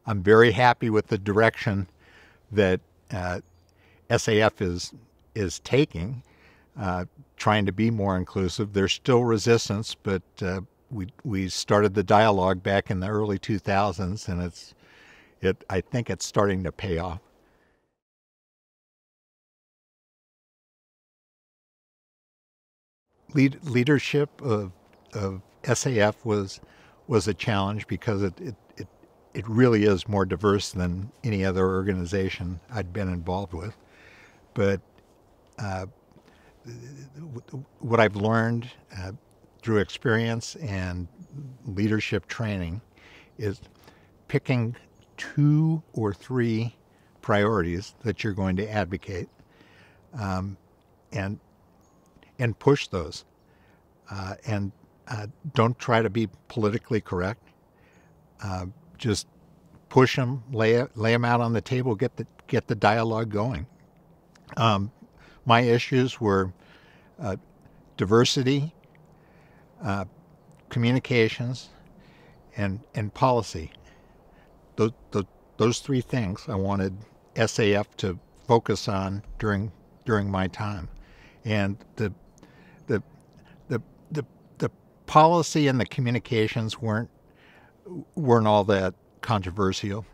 I'm very happy with the direction that uh, SAF is, is taking, uh, trying to be more inclusive. There's still resistance, but uh, we, we started the dialogue back in the early 2000s, and it's, it, I think it's starting to pay off. lead, leadership of, of SAF was was a challenge because it, it, it, it really is more diverse than any other organization I'd been involved with. But uh, what I've learned uh, through experience and leadership training is picking two or three priorities that you're going to advocate um, and and push those. Uh, and uh, don't try to be politically correct. Uh, just push them, lay lay them out on the table, get the get the dialogue going. Um, my issues were uh, diversity, uh, communications, and and policy. Those, those those three things I wanted SAF to focus on during during my time, and the the the the the policy and the communications weren't weren't all that controversial.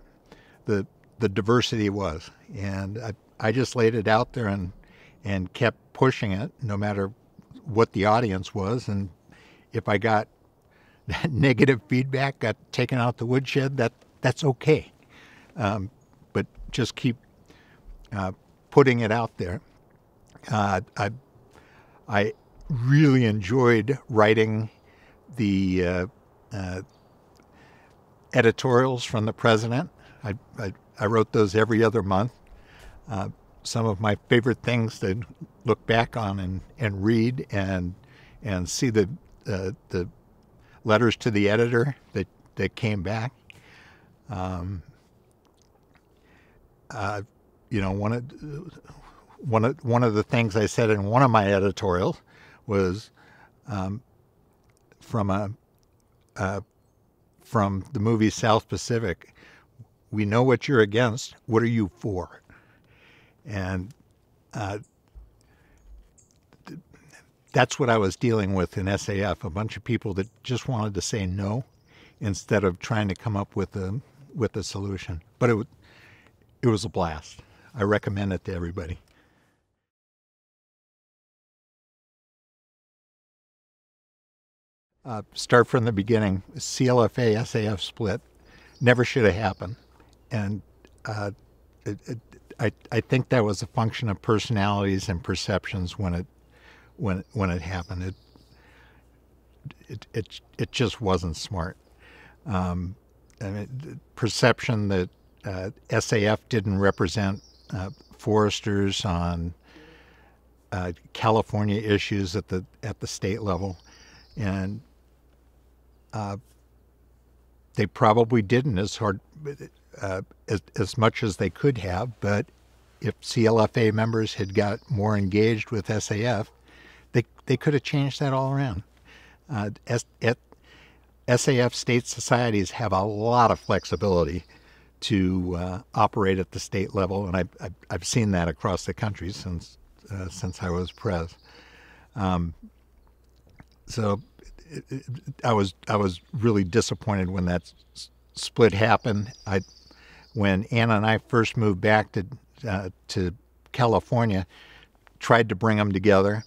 The the diversity was, and I I just laid it out there and and kept pushing it, no matter what the audience was, and if I got negative feedback, got taken out the woodshed, that that's okay. Um, but just keep uh, putting it out there. Uh, I I really enjoyed writing the uh, uh, editorials from the president. I, I, I wrote those every other month. Uh, some of my favorite things to look back on and, and read and and see the uh, the letters to the editor that, that came back. Um, uh, you know, one of one of one of the things I said in one of my editorials was um, from a uh, from the movie South Pacific. We know what you're against. What are you for? And uh, that's what I was dealing with in SAF. A bunch of people that just wanted to say no instead of trying to come up with a with a solution. But it it was a blast. I recommend it to everybody. Uh, start from the beginning. CLFA SAF split never should have happened, and uh, it, it, I I think that was a function of personalities and perceptions when it when when it happened. It it it, it just wasn't smart. Um, I mean, perception that uh, SAF didn't represent uh, foresters on uh, California issues at the at the state level, and uh, they probably didn't as hard uh, as, as much as they could have. But if CLFA members had got more engaged with SAF, they they could have changed that all around. Uh, SAF state societies have a lot of flexibility to uh, operate at the state level, and I've, I've, I've seen that across the country since uh, since I was pres. Um, so it, it, I was I was really disappointed when that split happened. I when Anna and I first moved back to uh, to California, tried to bring them together,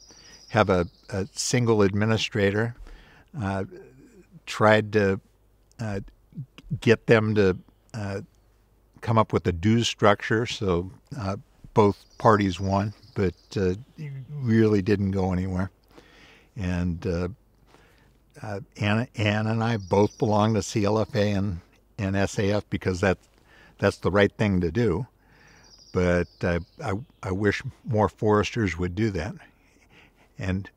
have a, a single administrator, uh, tried to uh, get them to uh, come up with a dues structure so uh, both parties won, but uh, really didn't go anywhere. And Anna, Ann and I both belong to CLFA and, and SAF because that, that's the right thing to do. But I, I wish more foresters would do that. And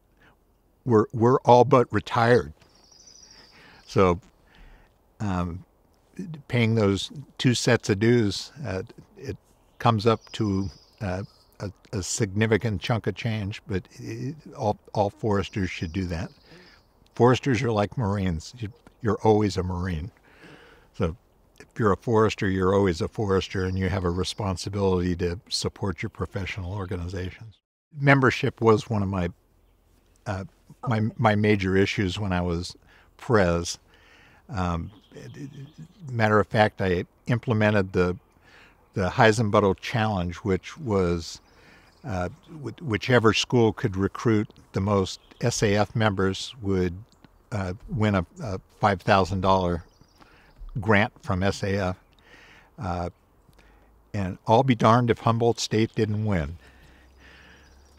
we're, we're all but retired. So um, paying those two sets of dues, uh, it comes up to uh, a, a, significant chunk of change, but it, all, all foresters should do that foresters are like Marines. You're always a Marine. So you're a forester, you're always a forester, and you have a responsibility to support your professional organizations. Membership was one of my uh, my my major issues when I was pres. Um, matter of fact, I implemented the the Heissenbuttel Challenge, which was uh, whichever school could recruit the most SAF members would uh, win a, a $5,000 grant from SAF. Uh, and I'll be darned if Humboldt State didn't win.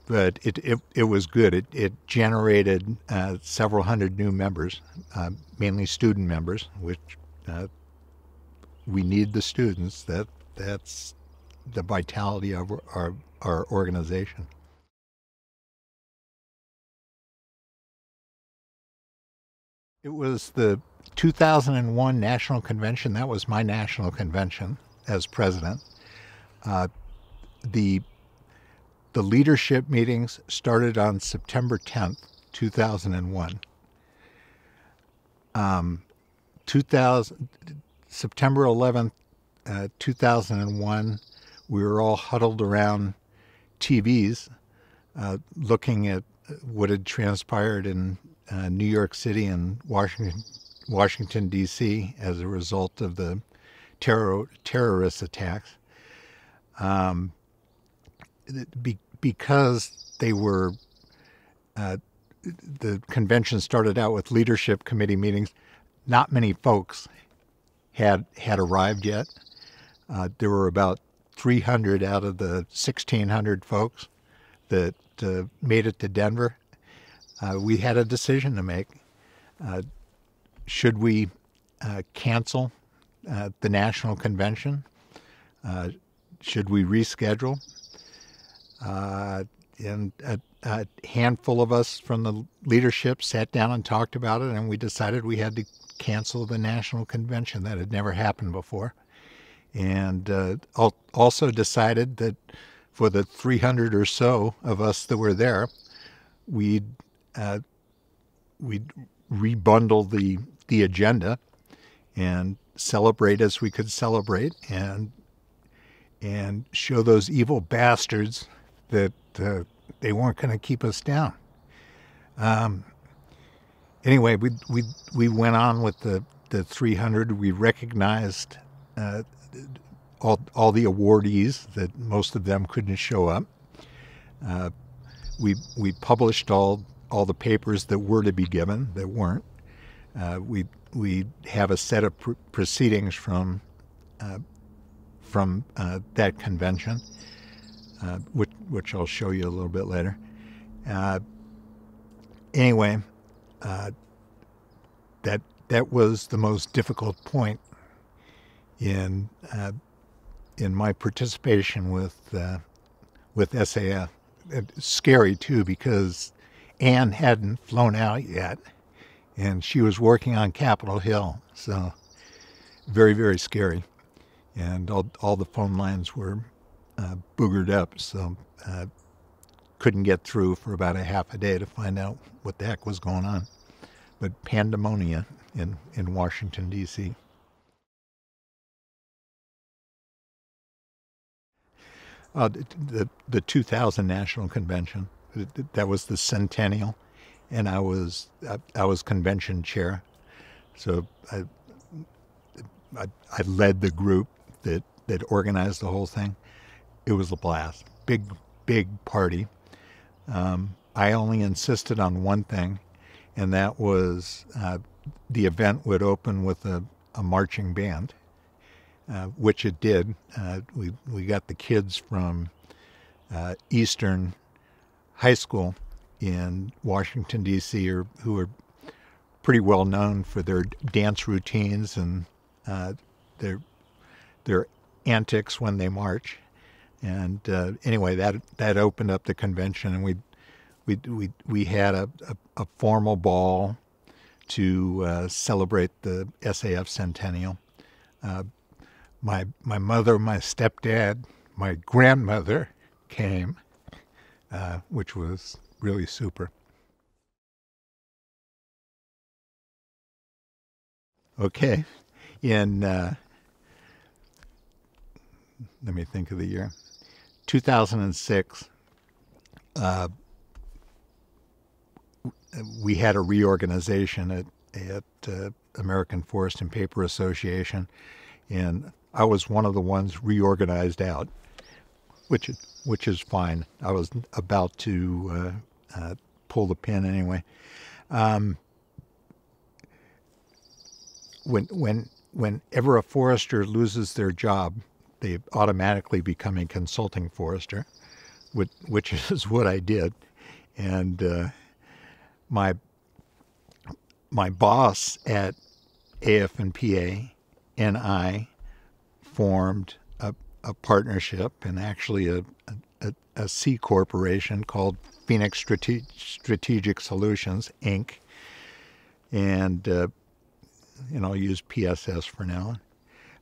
But it, it, it was good. It, it generated uh, several hundred new members, uh, mainly student members, which uh, we need the students. That That's the vitality of our, our organization. It was the 2001 National Convention. That was my national convention as president. Uh, the the leadership meetings started on September 10th, 2001. Um, 2000, September 11th, uh, 2001, we were all huddled around TVs uh, looking at what had transpired in uh, New York City and Washington, Washington D.C. as a result of the terror terrorist attacks. Um, be, because they were uh, the convention started out with leadership committee meetings. Not many folks had had arrived yet. Uh, there were about 300 out of the 1,600 folks that uh, made it to Denver uh, we had a decision to make. Uh, should we uh, cancel uh, the national convention? Uh, should we reschedule? And a, a, handful of us from the leadership sat down and talked about it, and we decided we had to cancel the national convention. That had never happened before. And uh, also decided that for the 300 or so of us that were there, we'd, uh, we'd rebundle the, the agenda and celebrate as we could celebrate and and show those evil bastards that uh, they weren't going to keep us down. Um, anyway, we we we went on with the the 300. We recognized uh, all all the awardees that most of them couldn't show up. Uh, we we published all all the papers that were to be given that weren't. Uh, we we have a set of pr- proceedings from uh, from uh, that convention, uh, which, which I'll show you a little bit later. Uh, anyway, uh, that that was the most difficult point in in my participation with with SAF. It's scary too because Anne hadn't flown out yet, and she was working on Capitol Hill, so very very scary and all, all the phone lines were uh, boogered up, so uh, couldn't get through for about a half a day to find out what the heck was going on. But pandemonia in, in Washington, D.C. Uh, the, the 2000 National Convention, that was the centennial, and I was I, I was convention chair, so I, I, I led the group that that organized the whole thing. It was a blast, big big party. Um, I only insisted on one thing, and that was uh, the event would open with a, a marching band, uh, which it did. Uh, we we got the kids from uh, Eastern High School in Washington D.C. Or, who are pretty well known for their dance routines and uh, their their antics when they march. And uh, anyway, that that opened up the convention, and we we we we had a, a, a formal ball to uh, celebrate the SAF centennial. Uh, my my mother, my stepdad, my grandmother came, uh, which was really super. Okay, in uh, let me think of the year 2006 uh, we had a reorganization at, at uh, American Forest and Paper Association, and I was one of the ones reorganized out, which which is fine. I was about to uh, uh pull the pin anyway. Um, when when whenever a forester loses their job, they automatically become a consulting forester, which, which is what I did. And uh, my my boss at AF&PA and I formed a, partnership and actually a, a, a C corporation called Phoenix Strate- Strategic Solutions Inc. And uh, and I'll use PSS for now.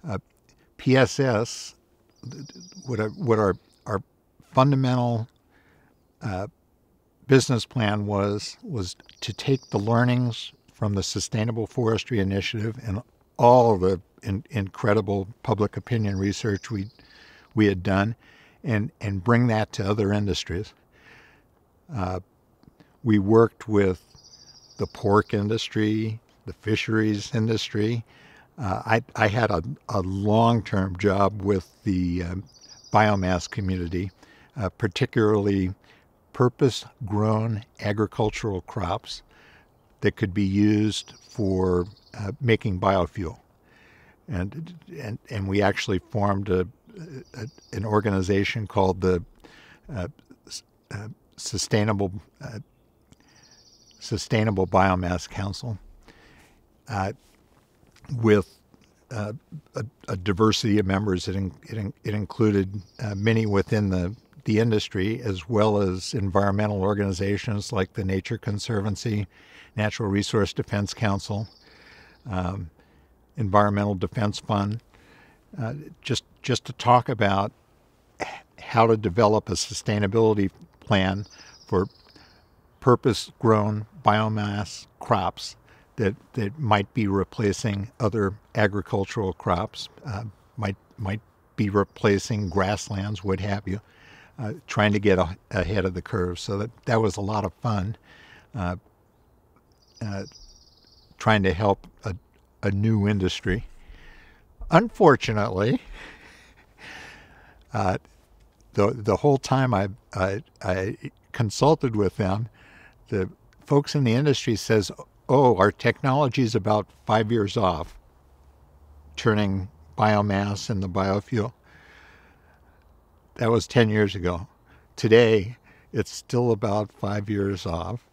Uh, PSS, what our, what our, our fundamental uh, business plan was, was to take the learnings from the Sustainable Forestry Initiative and all the in, incredible public opinion research we we had done, and and bring that to other industries. Uh, we worked with the pork industry, the fisheries industry, uh, I, I had a, a long term job with the uh, biomass community, uh, particularly purpose grown agricultural crops that could be used for uh, making biofuel. And, and, and we actually formed a, a an organization called the uh, uh, Sustainable, Sustainable Biomass Council with uh, a, a, diversity of members. It, in, it, it included uh, many within the, the industry, as well as environmental organizations like the Nature Conservancy, Natural Resource Defense Council, um, Environmental Defense Fund, uh, just just to talk about how to develop a sustainability plan for purpose-grown biomass crops that, that might be replacing other agricultural crops, uh, might might be replacing grasslands, what have you, uh, trying to get a, ahead of the curve. So that that was a lot of fun, uh, uh trying to help a, a new industry. Unfortunately, uh, the the whole time I, I, I consulted with them, the folks in the industry says, oh, our technology is about five years off, turning biomass into biofuel. That was 10 years ago. Today, it's still about five years off,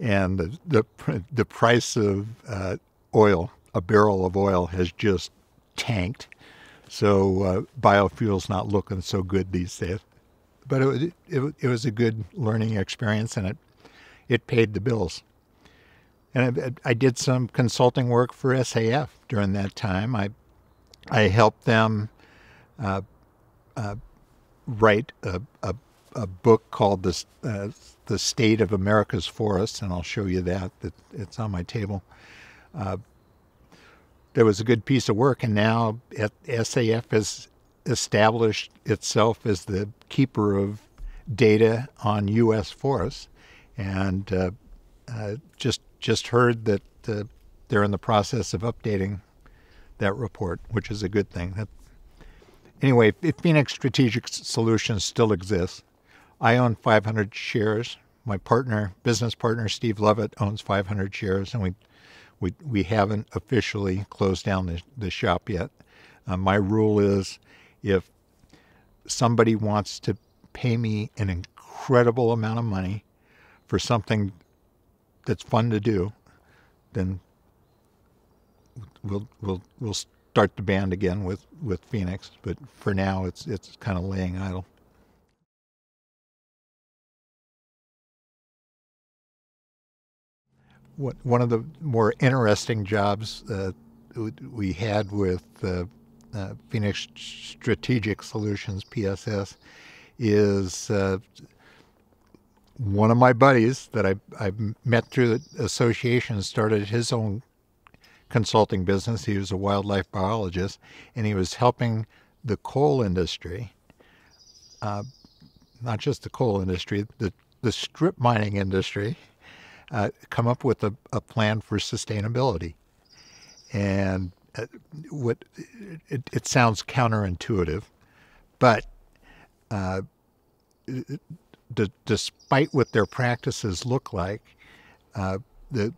and the, the, the price of uh, oil, a barrel of oil, has just tanked. So uh, biofuel's not looking so good these days. But it, it, it was a good learning experience, and it, it paid the bills. And I, I, did some consulting work for SAF during that time. I I helped them uh, uh, write a, a, a, book called the uh, the State of America's Forests, and I'll show you that. that it's on my table. There was a good piece of work, and now SAF has established itself as the keeper of data on U.S. forests, and uh, uh, just just heard that uh, they're in the process of updating that report, which is a good thing. That, anyway, if Phoenix Strategic Solutions still exists. I own 500 shares. My partner, business partner Steve Lovett, owns 500 shares, and we we we haven't officially closed down the, the shop yet. Uh, my rule is, if somebody wants to pay me an incredible amount of money for something that's fun to do, then we'll we'll we'll start the band again with with Phoenix. But for now, it's it's kind of laying idle. One of the more interesting jobs uh, we had with uh, uh, Phoenix Strategic Solutions (PSS) is uh, one of my buddies that I, I met through the association started his own consulting business. He was a wildlife biologist, and he was helping the coal industry, uh, not just the coal industry, the, the strip mining industry, uh, come up with a, a, plan for sustainability. And uh, what it, it, sounds counterintuitive, but uh, d- despite what their practices look like, uh, the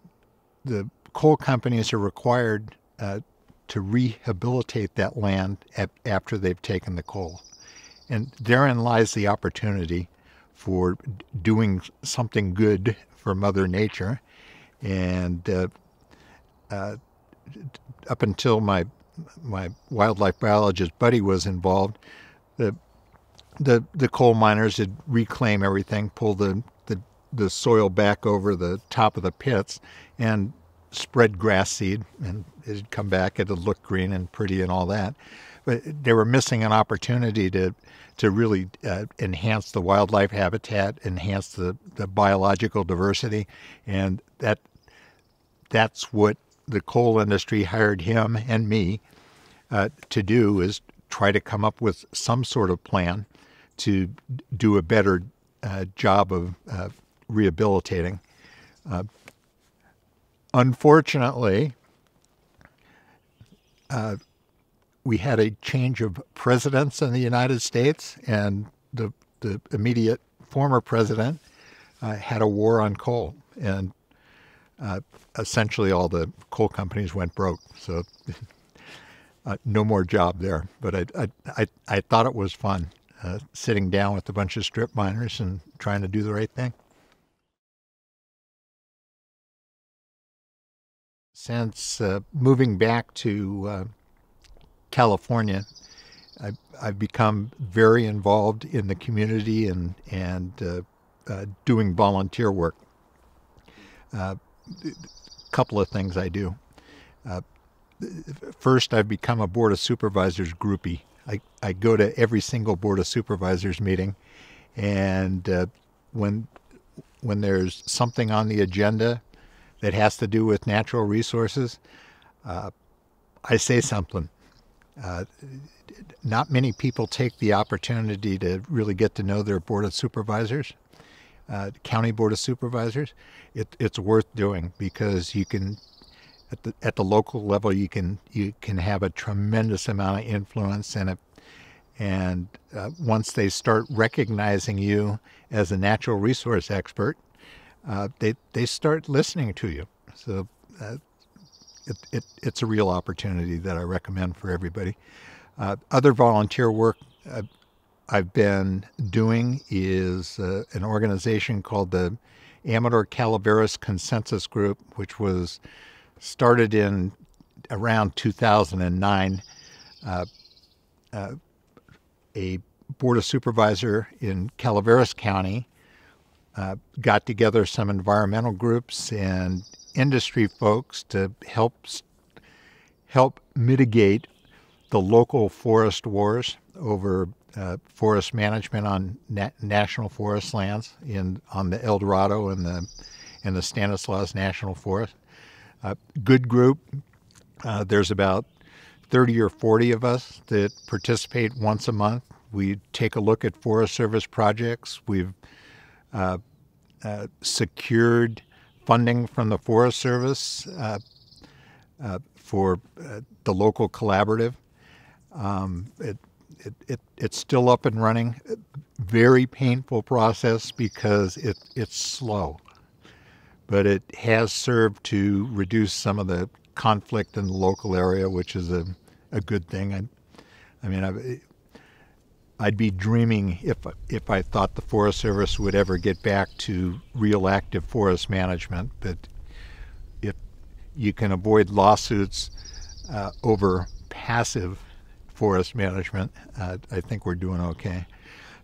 the coal companies are required uh, to rehabilitate that land at, after they've taken the coal, and therein lies the opportunity for doing something good for Mother Nature, and uh, uh up until my my wildlife biologist buddy was involved, the the the coal miners would reclaim everything, pull the, the the soil back over the top of the pits, and spread grass seed, and it'd come back. It'd look green and pretty and all that. They were missing an opportunity to to really uh, enhance the wildlife habitat, enhance the, the biological diversity, and that that's what the coal industry hired him and me uh, to do is try to come up with some sort of plan to do a better uh, job of uh, rehabilitating. Uh, unfortunately, uh, we had a change of presidents in the United States, and the, the immediate former president uh, had a war on coal, and uh, essentially all the coal companies went broke. So. no more job there, but I, I, I, I thought it was fun uh, sitting down with a bunch of strip miners and trying to do the right thing. Since uh, moving back to uh, California, I've, I've, become very involved in the community and and uh, uh, doing volunteer work. A uh, couple of things I do. Uh, first, I've become a board of supervisors groupie. I, I go to every single board of supervisors meeting, and uh, when when there's something on the agenda that has to do with natural resources, uh, I say something. Uh, not many people take the opportunity to really get to know their board of supervisors, uh, county board of supervisors. It, it's worth doing because you can, at the at the local level, you can you can have a tremendous amount of influence, and it, and uh, once they start recognizing you as a natural resource expert, uh, they they start listening to you. So uh, it, it, it's a real opportunity that I recommend for everybody. Uh, other volunteer work I've, I've been doing is uh, an organization called the Amador Calaveras Consensus Group, which was started in around 2009. Uh, uh, a board of supervisor in Calaveras County uh, got together some environmental groups and industry folks to help help mitigate the local forest wars over uh, forest management on na- national forest lands in on the Eldorado and the and the Stanislaus National Forest. Uh, good group. Uh, there's about 30 or 40 of us that participate once a month. We take a look at Forest Service projects. We've uh, uh, secured funding from the Forest Service uh, uh, for uh, the local collaborative. Um, it, it, it, it's still up and running. Very painful process because it, it's slow, but it has served to reduce some of the conflict in the local area, which is a, a good thing. I, I mean, I, I'd be dreaming if if I thought the Forest Service would ever get back to real active forest management. But if you can avoid lawsuits uh, over passive forest management, uh, I think we're doing okay.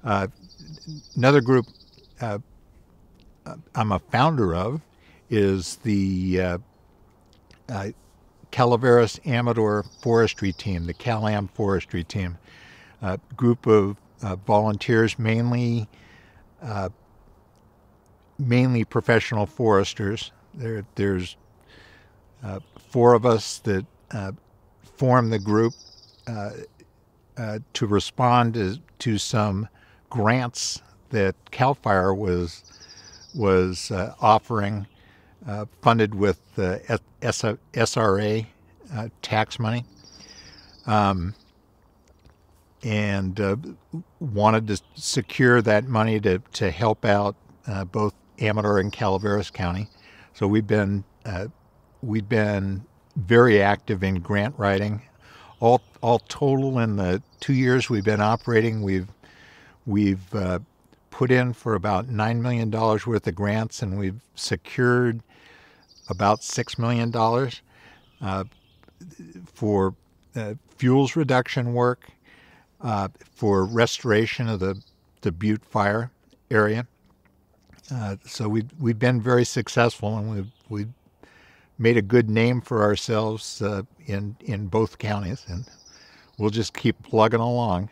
Uh, another group uh, I'm a founder of is the uh, uh, Calaveras Amador Forestry Team, the CalAm Forestry Team uh, group of uh, volunteers, mainly uh, mainly professional foresters. There, there's uh, four of us that uh, form the group uh, to respond to, to, some grants that Cal Fire was was offering, funded with SRA tax money. Um, and uh, wanted to secure that money to, to help out uh, both Amador and Calaveras County. So we've been uh, we've been very active in grant writing. All all total in the two years we've been operating, we've we've uh, put in for about nine million dollars worth of grants, and we've secured about six million dollars uh, for uh, fuels reduction work uh, for restoration of the, the Butte fire area. Uh, so we we've been very successful, and we've we made a good name for ourselves uh, in in both counties, and we'll just keep plugging along.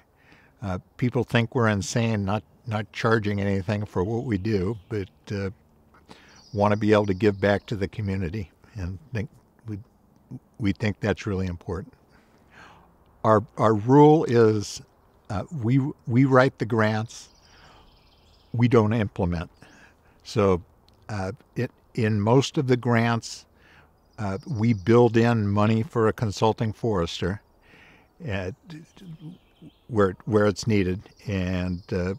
Uh, people think we're insane not not charging anything for what we do, but uh, want to be able to give back to the community, and think we we think that's really important our our rule is uh, we we write the grants, we don't implement. So uh, it in most of the grants, uh, we build in money for a consulting forester, at, where where it's needed, and uh,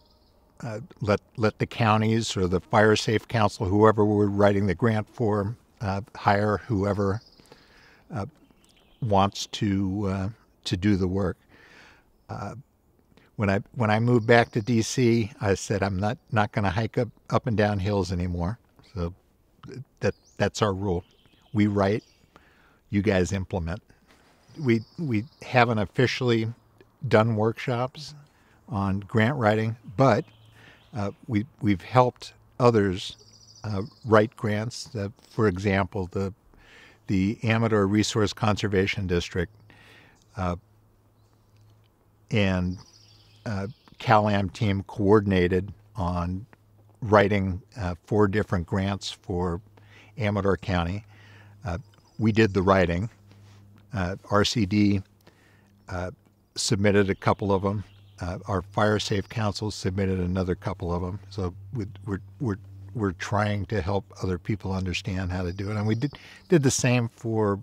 uh, let let the counties or the fire safe council, whoever we're writing the grant for, uh, hire whoever wants to to do the work. Uh, when I when I moved back to D.C., I said I'm not not going to hike up up and down hills anymore. So that that's our rule. We write, you guys implement. we we haven't officially done workshops on grant writing, but uh, we we've helped others uh, write grants. Uh, for example, the the Amador Resource Conservation District uh, and uh, CalAm team coordinated on writing uh, four different grants for Amador County. we did the writing. RCD submitted a couple of them. Uh, our Fire Safe Council submitted another couple of them. So we, we're, we're, we're trying to help other people understand how to do it. And we did, did the same for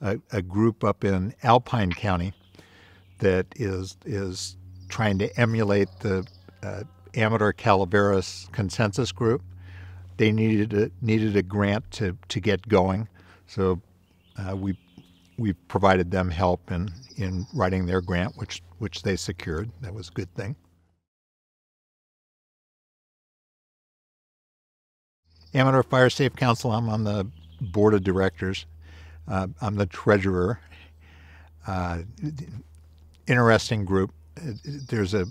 a, a group up in Alpine County that is, is trying to emulate the uh, Amador Calaveras consensus group. They needed a, needed a grant to, to get going. So uh, we we provided them help in, in writing their grant, which which they secured. That was a good thing. Amador Fire Safe Council. I'm on the board of directors. Uh, I'm the treasurer. Uh, interesting group. There's a,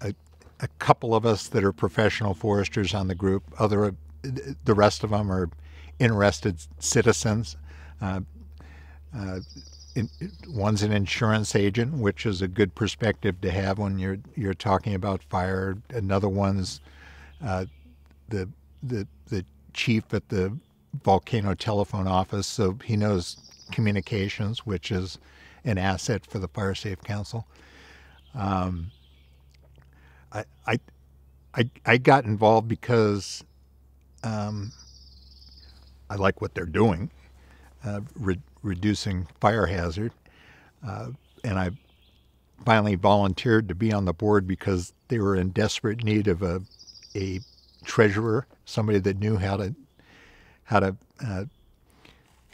a, a couple of us that are professional foresters on the group. Other the rest of them are interested citizens. Uh, uh, in, one's an insurance agent, which is a good perspective to have when you're you're talking about fire. Another one's uh, the the the chief at the volcano telephone office, so he knows communications, which is an asset for the Fire Safe Council. Um, I, I I I got involved because um, I like what they're doing. Uh, re- reducing fire hazard. Uh, and I finally volunteered to be on the board because they were in desperate need of a, a treasurer, somebody that knew how to how to uh,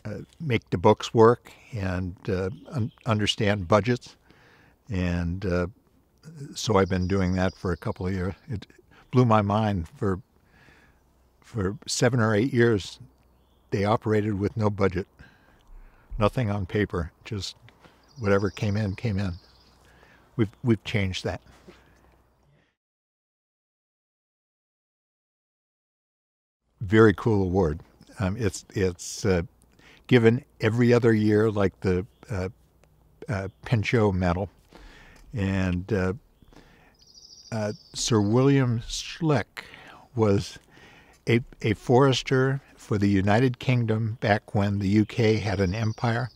uh, make the books work and uh, un- understand budgets. And uh, so I've been doing that for a couple of years. It blew my mind for for seven or eight years. They operated with no budget nothing on paper, just whatever came in, came in. We've, we've changed that. Very cool award. Um, it's it's uh, given every other year, like the uh, uh, Pinchot Medal, and uh, uh, Sir William Schlich was a, a forester for the United Kingdom back when the UK had an empire.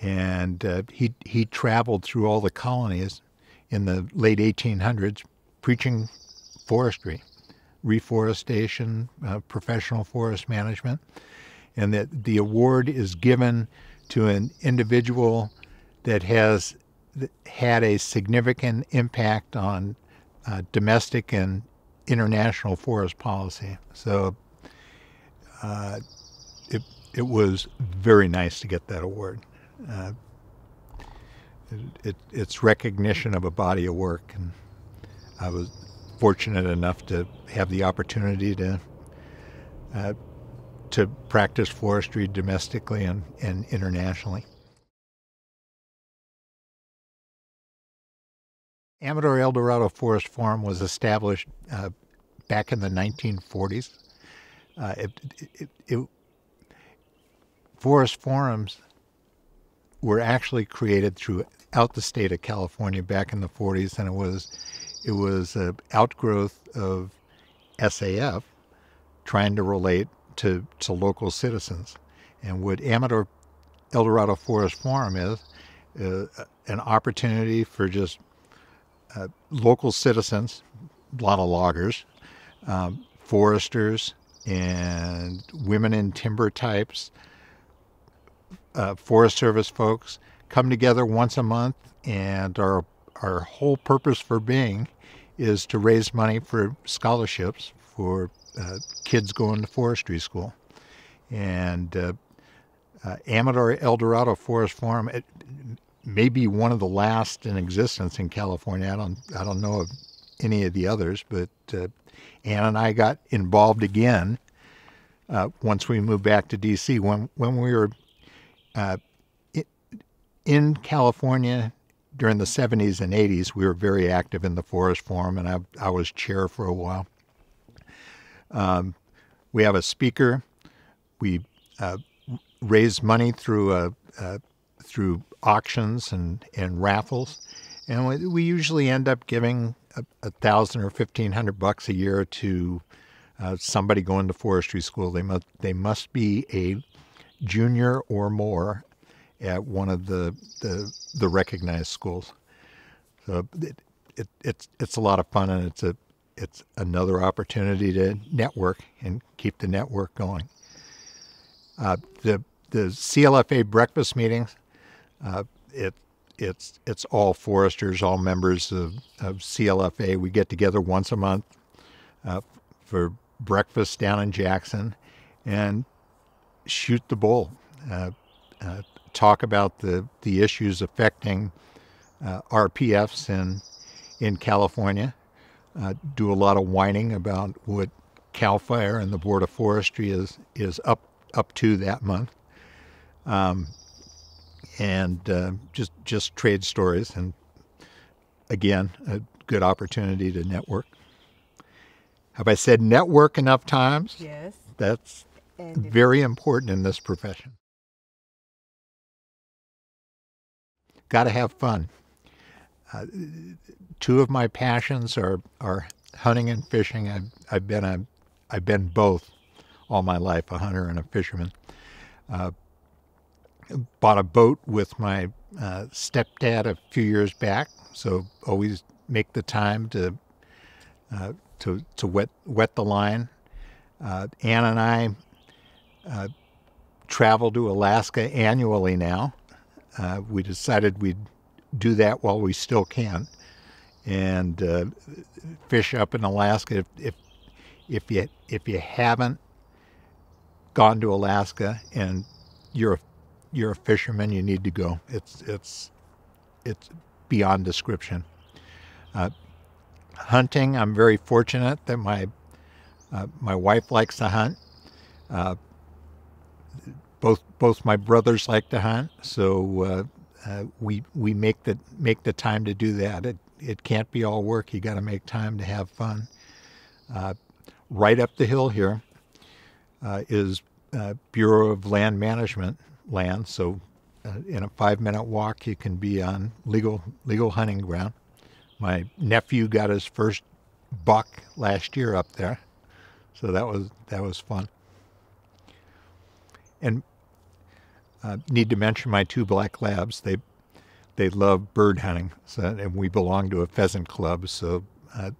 And uh, he, he traveled through all the colonies in the late 1800s preaching forestry, reforestation, uh, professional forest management. And that the award is given to an individual that has had a significant impact on uh, domestic and international forest policy. So uh, it it was very nice to get that award. Uh, it, it, it's recognition of a body of work, and I was fortunate enough to have the opportunity to uh, to practice forestry domestically and, and internationally. Amador Eldorado Forest Forum was established uh, back in the 1940s uh, it, it, it, forest forums were actually created throughout the state of California back in the 40s, and it was it was an outgrowth of SAF trying to relate to, to local citizens. And what Amador Eldorado Forest Forum is, uh, an opportunity for just uh, local citizens, a lot of loggers, um, foresters, and women in timber types, uh, Forest Service folks come together once a month, and our our whole purpose for being is to raise money for scholarships for uh, kids going to forestry school. And uh, uh, Amador Eldorado Forest Forum it may be one of the last in existence in California. I don't I don't know of any of the others, but uh, Ann and I got involved again uh, once we moved back to D.C. When when we were uh, in California during the 70s and 80s, we were very active in the Forest Forum, and I, I was chair for a while. Um, we have a speaker. We uh, raise money through a, uh, through auctions and, and raffles, and we, we usually end up giving a, a, thousand or fifteen hundred bucks a year to uh, somebody going to forestry school. They must they must be a junior or more at one of the the, the recognized schools. So it, it, it's it's a lot of fun and it's a it's another opportunity to network and keep the network going. Uh, the the CLFA breakfast meetings, uh, it it's it's all foresters, all members of, of CLFA. We get together once a month uh, for breakfast down in Jackson and shoot the bull. Uh, uh, talk about the, the issues affecting uh, RPFs in, in California, uh, do a lot of whining about what CAL FIRE and the Board of Forestry is, is up, up to that month. Um, and uh, just, just trade stories. And again, a good opportunity to network. Have I said network enough times? Yes. That's very important in this profession. Got to have fun. Uh, two of my passions are are hunting and fishing. I've, I've been a I've been both all my life, a hunter and a fisherman. Uh, bought a boat with my uh, stepdad a few years back, so always make the time to uh, to to wet wet the line. Uh, Ann and I uh, travel to Alaska annually now uh, we decided we'd do that while we still can, and uh, fish up in Alaska. If, if if you if you haven't gone to Alaska and you're a, you're a fisherman, you need to go. It's it's it's beyond description. Uh, hunting, I'm very fortunate that my uh, my wife likes to hunt. Both both my brothers like to hunt, so uh, uh, we we make the make the time to do that. It it can't be all work. You got to make time to have fun. Uh, right up the hill here uh, is uh, Bureau of Land Management land. So uh, in a five minute walk, you can be on legal legal hunting ground. My nephew got his first buck last year up there, so that was that was fun. And uh, need to mention my two black labs. They they love bird hunting, so, and we belong to a pheasant club, so uh,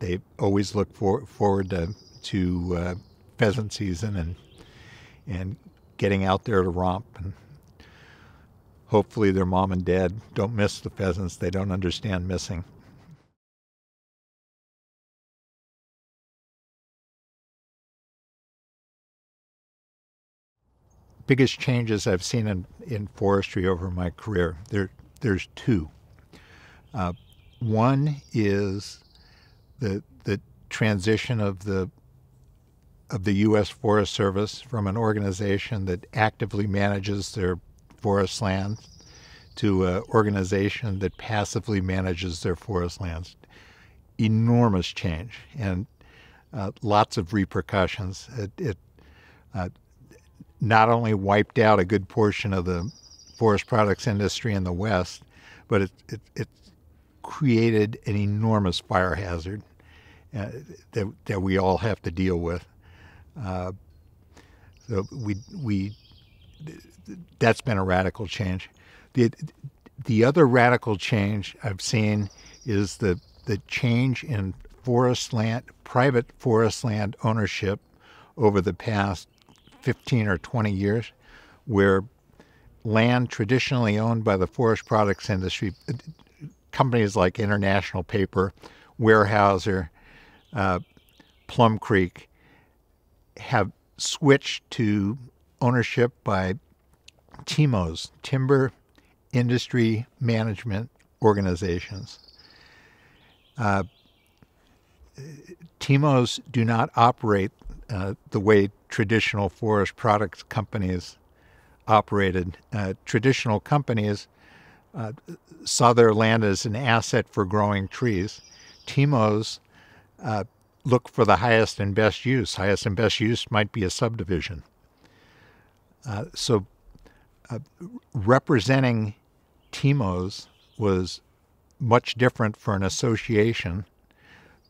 they always look for, forward to, to uh, pheasant season and and getting out there to romp. And hopefully, their mom and dad don't miss the pheasants. They don't understand missing. Biggest changes I've seen in, in forestry over my career, there, there's two. Uh, one is the the transition of the of the U.S. Forest Service from an organization that actively manages their forest lands to an organization that passively manages their forest lands. Enormous change and uh, lots of repercussions. It, it uh, not only wiped out a good portion of the forest products industry in the West, but it, it, it created an enormous fire hazard uh, that, that we all have to deal with. Uh, so we, we, that's been a radical change. The, the other radical change I've seen is the, the change in forest land, private forest land ownership over the past 15 or 20 years where land traditionally owned by the forest products industry, companies like International Paper, Weyerhaeuser, uh, Plum Creek, have switched to ownership by TIMOs, Timber Industry Management Organizations. Uh, TIMOs do not operate uh, the way traditional forest products companies operated. Uh, traditional companies uh, saw their land as an asset for growing trees. TIMOs uh, look for the highest and best use. Highest and best use might be a subdivision. Uh, so uh, representing TIMOs was much different for an association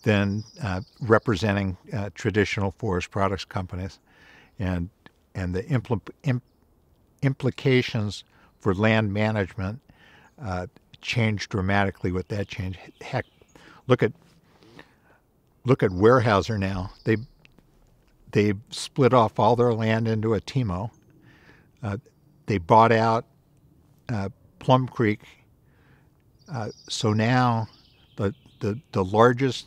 than uh, representing uh, traditional forest products companies, and and the impl- imp- implications for land management uh, changed dramatically with that change. Heck, look at look at Weyerhaeuser now. They they split off all their land into a TIMO. Uh, they bought out uh, Plum Creek. Uh, so now the, the the largest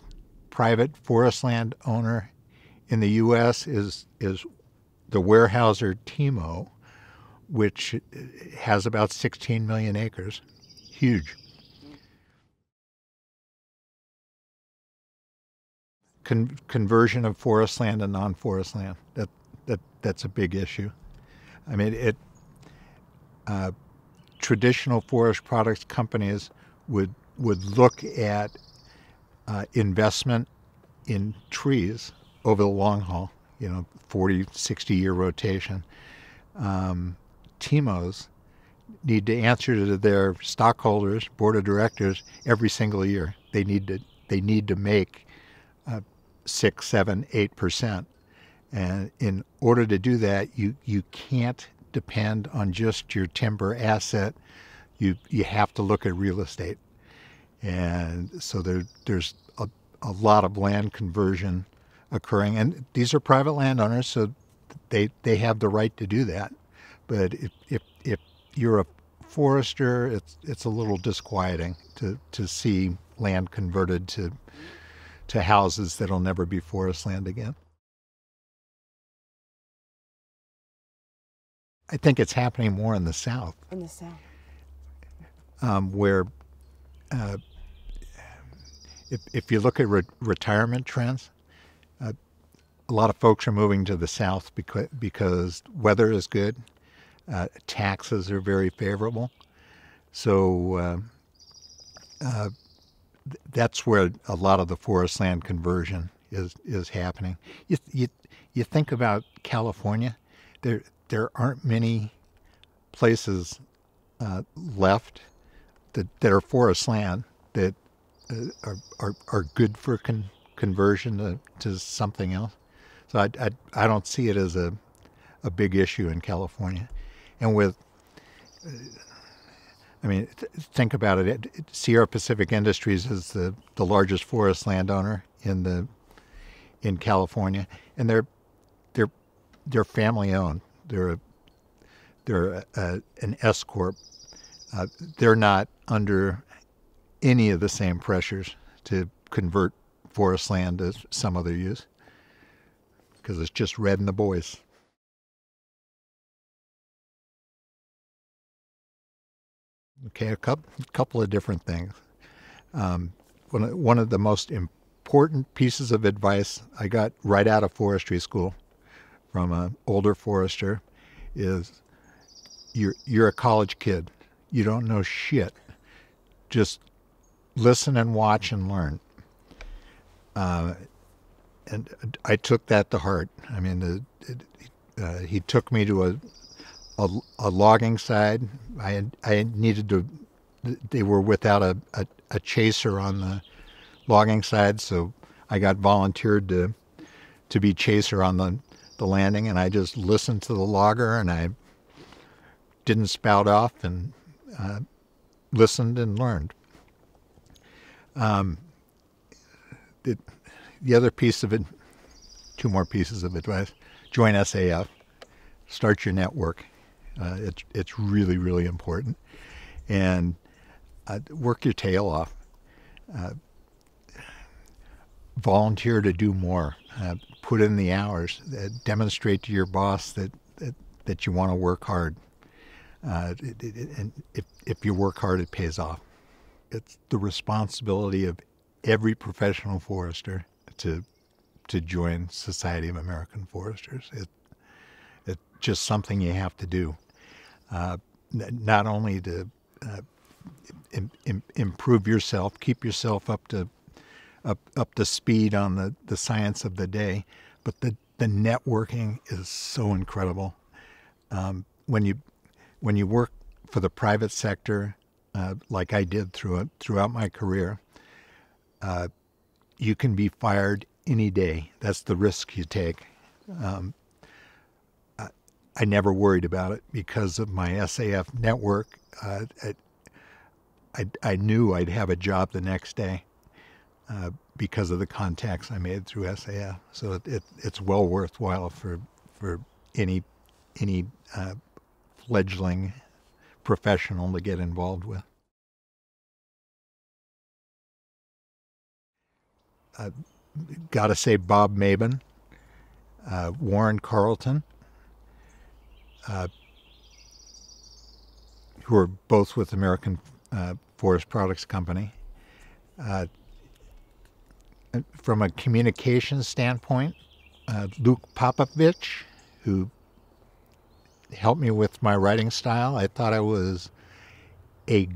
private forest land owner in the U.S. is is the Weyerhaeuser TIMO, which has about 16 million acres. Huge. Con- conversion of forest land to non-forest land. That that that's a big issue. I mean, it. Uh, traditional forest products companies would would look at uh, investment in trees over the long haul, you know, 40, 60 year rotation. Um, TIMOs need to answer to their stockholders, board of directors, every single year. They need to they need to make uh, six, seven, eight percent, and in order to do that, you you can't depend on just your timber asset. You you have to look at real estate. And so there, there's a, lot of land conversion occurring. And these are private landowners, so they, they have the right to do that. But if, if, if you're a forester, it's, it's a little disquieting to, to see land converted to, to houses that'll never be forest land again. I think it's happening more in the South. In the South. Um, where uh, if, if you look at re- retirement trends, uh, a lot of folks are moving to the south because because weather is good, uh, taxes are very favorable, so uh, uh that's where a lot of the forest land conversion is is happening. You you, you think about California, there there aren't many places uh, left that, that are forest land that are, are, are good for con- conversion to, to something else. So I, I, I don't see it as a, a big issue in California. And with, uh, I mean, th- think about it. Sierra Pacific Industries is the, the largest forest landowner in the in California, and they're they're they're family owned. They're a, they're a, a, an S corp. Uh, they're not under any of the same pressures to convert forest land to some other use because it's just red in the boys. Okay, a couple, of different things. Um, one of the most important pieces of advice I got right out of forestry school from an older forester is you're, you're a college kid. You don't know shit. Just listen and watch and learn. Uh, and I took that to heart. I mean, it, uh, he took me to a, a, a logging side. I had, I needed to. They were without a, a, a chaser on the logging side, so I got volunteered to to be chaser on the the landing, and I just listened to the logger, and I didn't spout off, and uh, listened and learned. Um, the, the other piece of it, two more pieces of advice: join SAF, start your network. Uh, it's it's really really important, and uh, work your tail off. Uh, volunteer to do more. Uh, put in the hours. Demonstrate to your boss that that, that you want to work hard. Uh, it, it, and if if you work hard, it pays off it's the responsibility of every professional forester to to join Society of American Foresters. It it's just something you have to do. uh, not only to uh, Im- Im- improve yourself, keep yourself up to up up to speed on the, the science of the day, but the the networking is so incredible. Um, when you when you work for the private sector, uh, like I did throughout throughout my career, uh, you can be fired any day. That's the risk you take. Um, I, I, never worried about it because of my SAF network. Uh, I, I, I, knew I'd have a job the next day uh, because of the contacts I made through SAF. So it, it, it's well worthwhile for for any any uh, fledgling professional to get involved with. Uh, got to say Bob Mabon, uh, Warren Carlton, uh, who are both with American uh, Forest Products Company. Uh, from a communication standpoint, uh, Luke Popovich, who helped me with my writing style. I thought I was a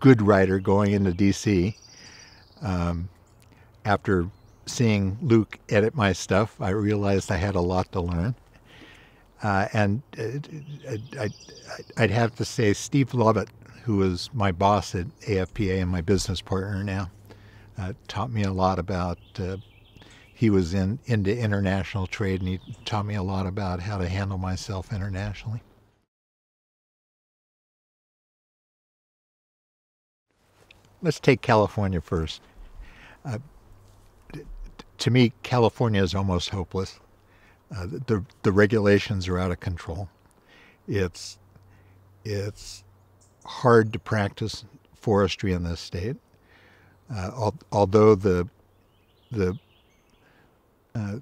good writer going into DC. Um, after seeing Luke edit my stuff, I realized I had a lot to learn. Uh, and uh, I'd, I'd, have to say Steve Lovett, who was my boss at AFPA and my business partner now, uh, taught me a lot about. Uh, he was in into international trade, and he taught me a lot about how to handle myself internationally. Let's take California first. Uh, to me, California is almost hopeless. Uh, the the regulations are out of control. It's it's hard to practice forestry in this state. Uh, al- although the the uh,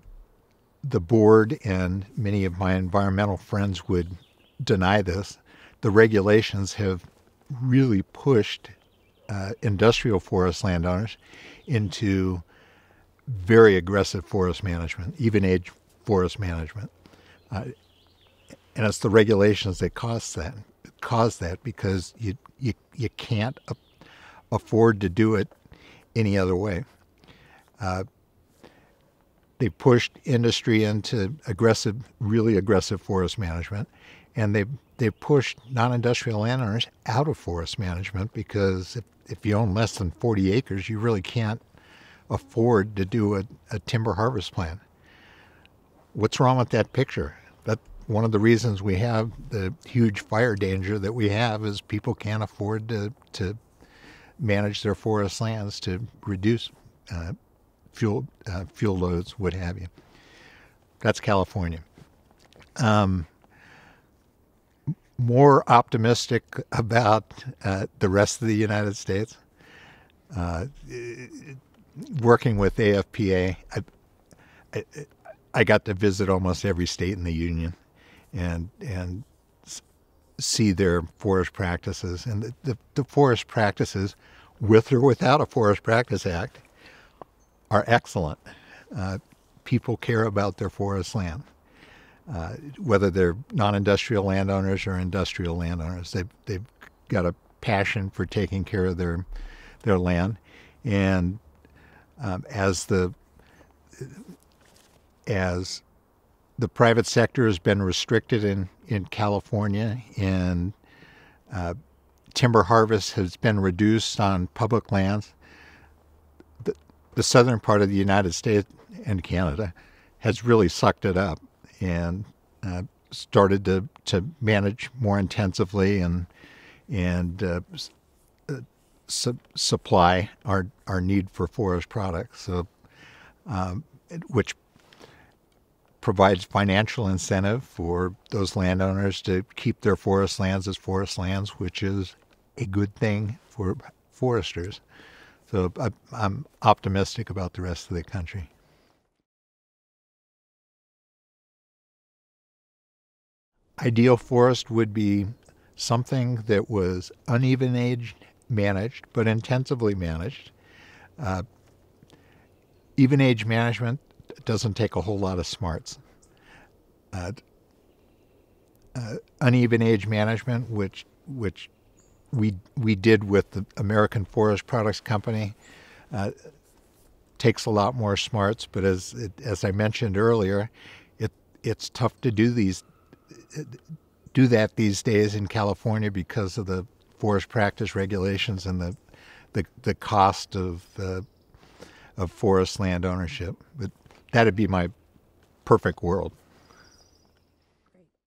the board and many of my environmental friends would deny this, the regulations have really pushed uh, industrial forest landowners into very aggressive forest management, even age forest management. Uh, and it's the regulations that cause that cause that because you you you can't afford to do it any other way. Uh, they pushed industry into aggressive, really aggressive forest management, and they they pushed non-industrial landowners out of forest management because if, if you own less than 40 acres, you really can't afford to do a, a timber harvest plan. What's wrong with that picture? That one of the reasons we have the huge fire danger that we have is people can't afford to to manage their forest lands to reduce uh, fuel uh, fuel loads, what have you. That's California. Um, more optimistic about uh, the rest of the United States. Uh, working with AFPA, I, I, I, got to visit almost every state in the union, and and see their forest practices and the, the, the forest practices, with or without a Forest Practice Act, are excellent. Uh, people care about their forest land. Uh, whether they're non-industrial landowners or industrial landowners, they've, they've got a passion for taking care of their their land, and um, as the as the private sector has been restricted in, in California and uh, timber harvest has been reduced on public lands. The, the southern part of the United States and Canada has really sucked it up and uh, started to, to manage more intensively and and uh, su- supply our our need for forest products. So, um, which provides financial incentive for those landowners to keep their forest lands as forest lands, which is a good thing for foresters. So I'm optimistic about the rest of the country. Ideal forest would be something that was uneven age managed, but intensively managed. Uh, even age management doesn't take a whole lot of smarts. Uh, uh, uneven age management, which which we we did with the American Forest Products Company. Uh, takes a lot more smarts, but as it, as I mentioned earlier, it it's tough to do these do that these days in California because of the forest practice regulations and the the, the cost of uh, of forest land ownership. But that'd be my perfect world.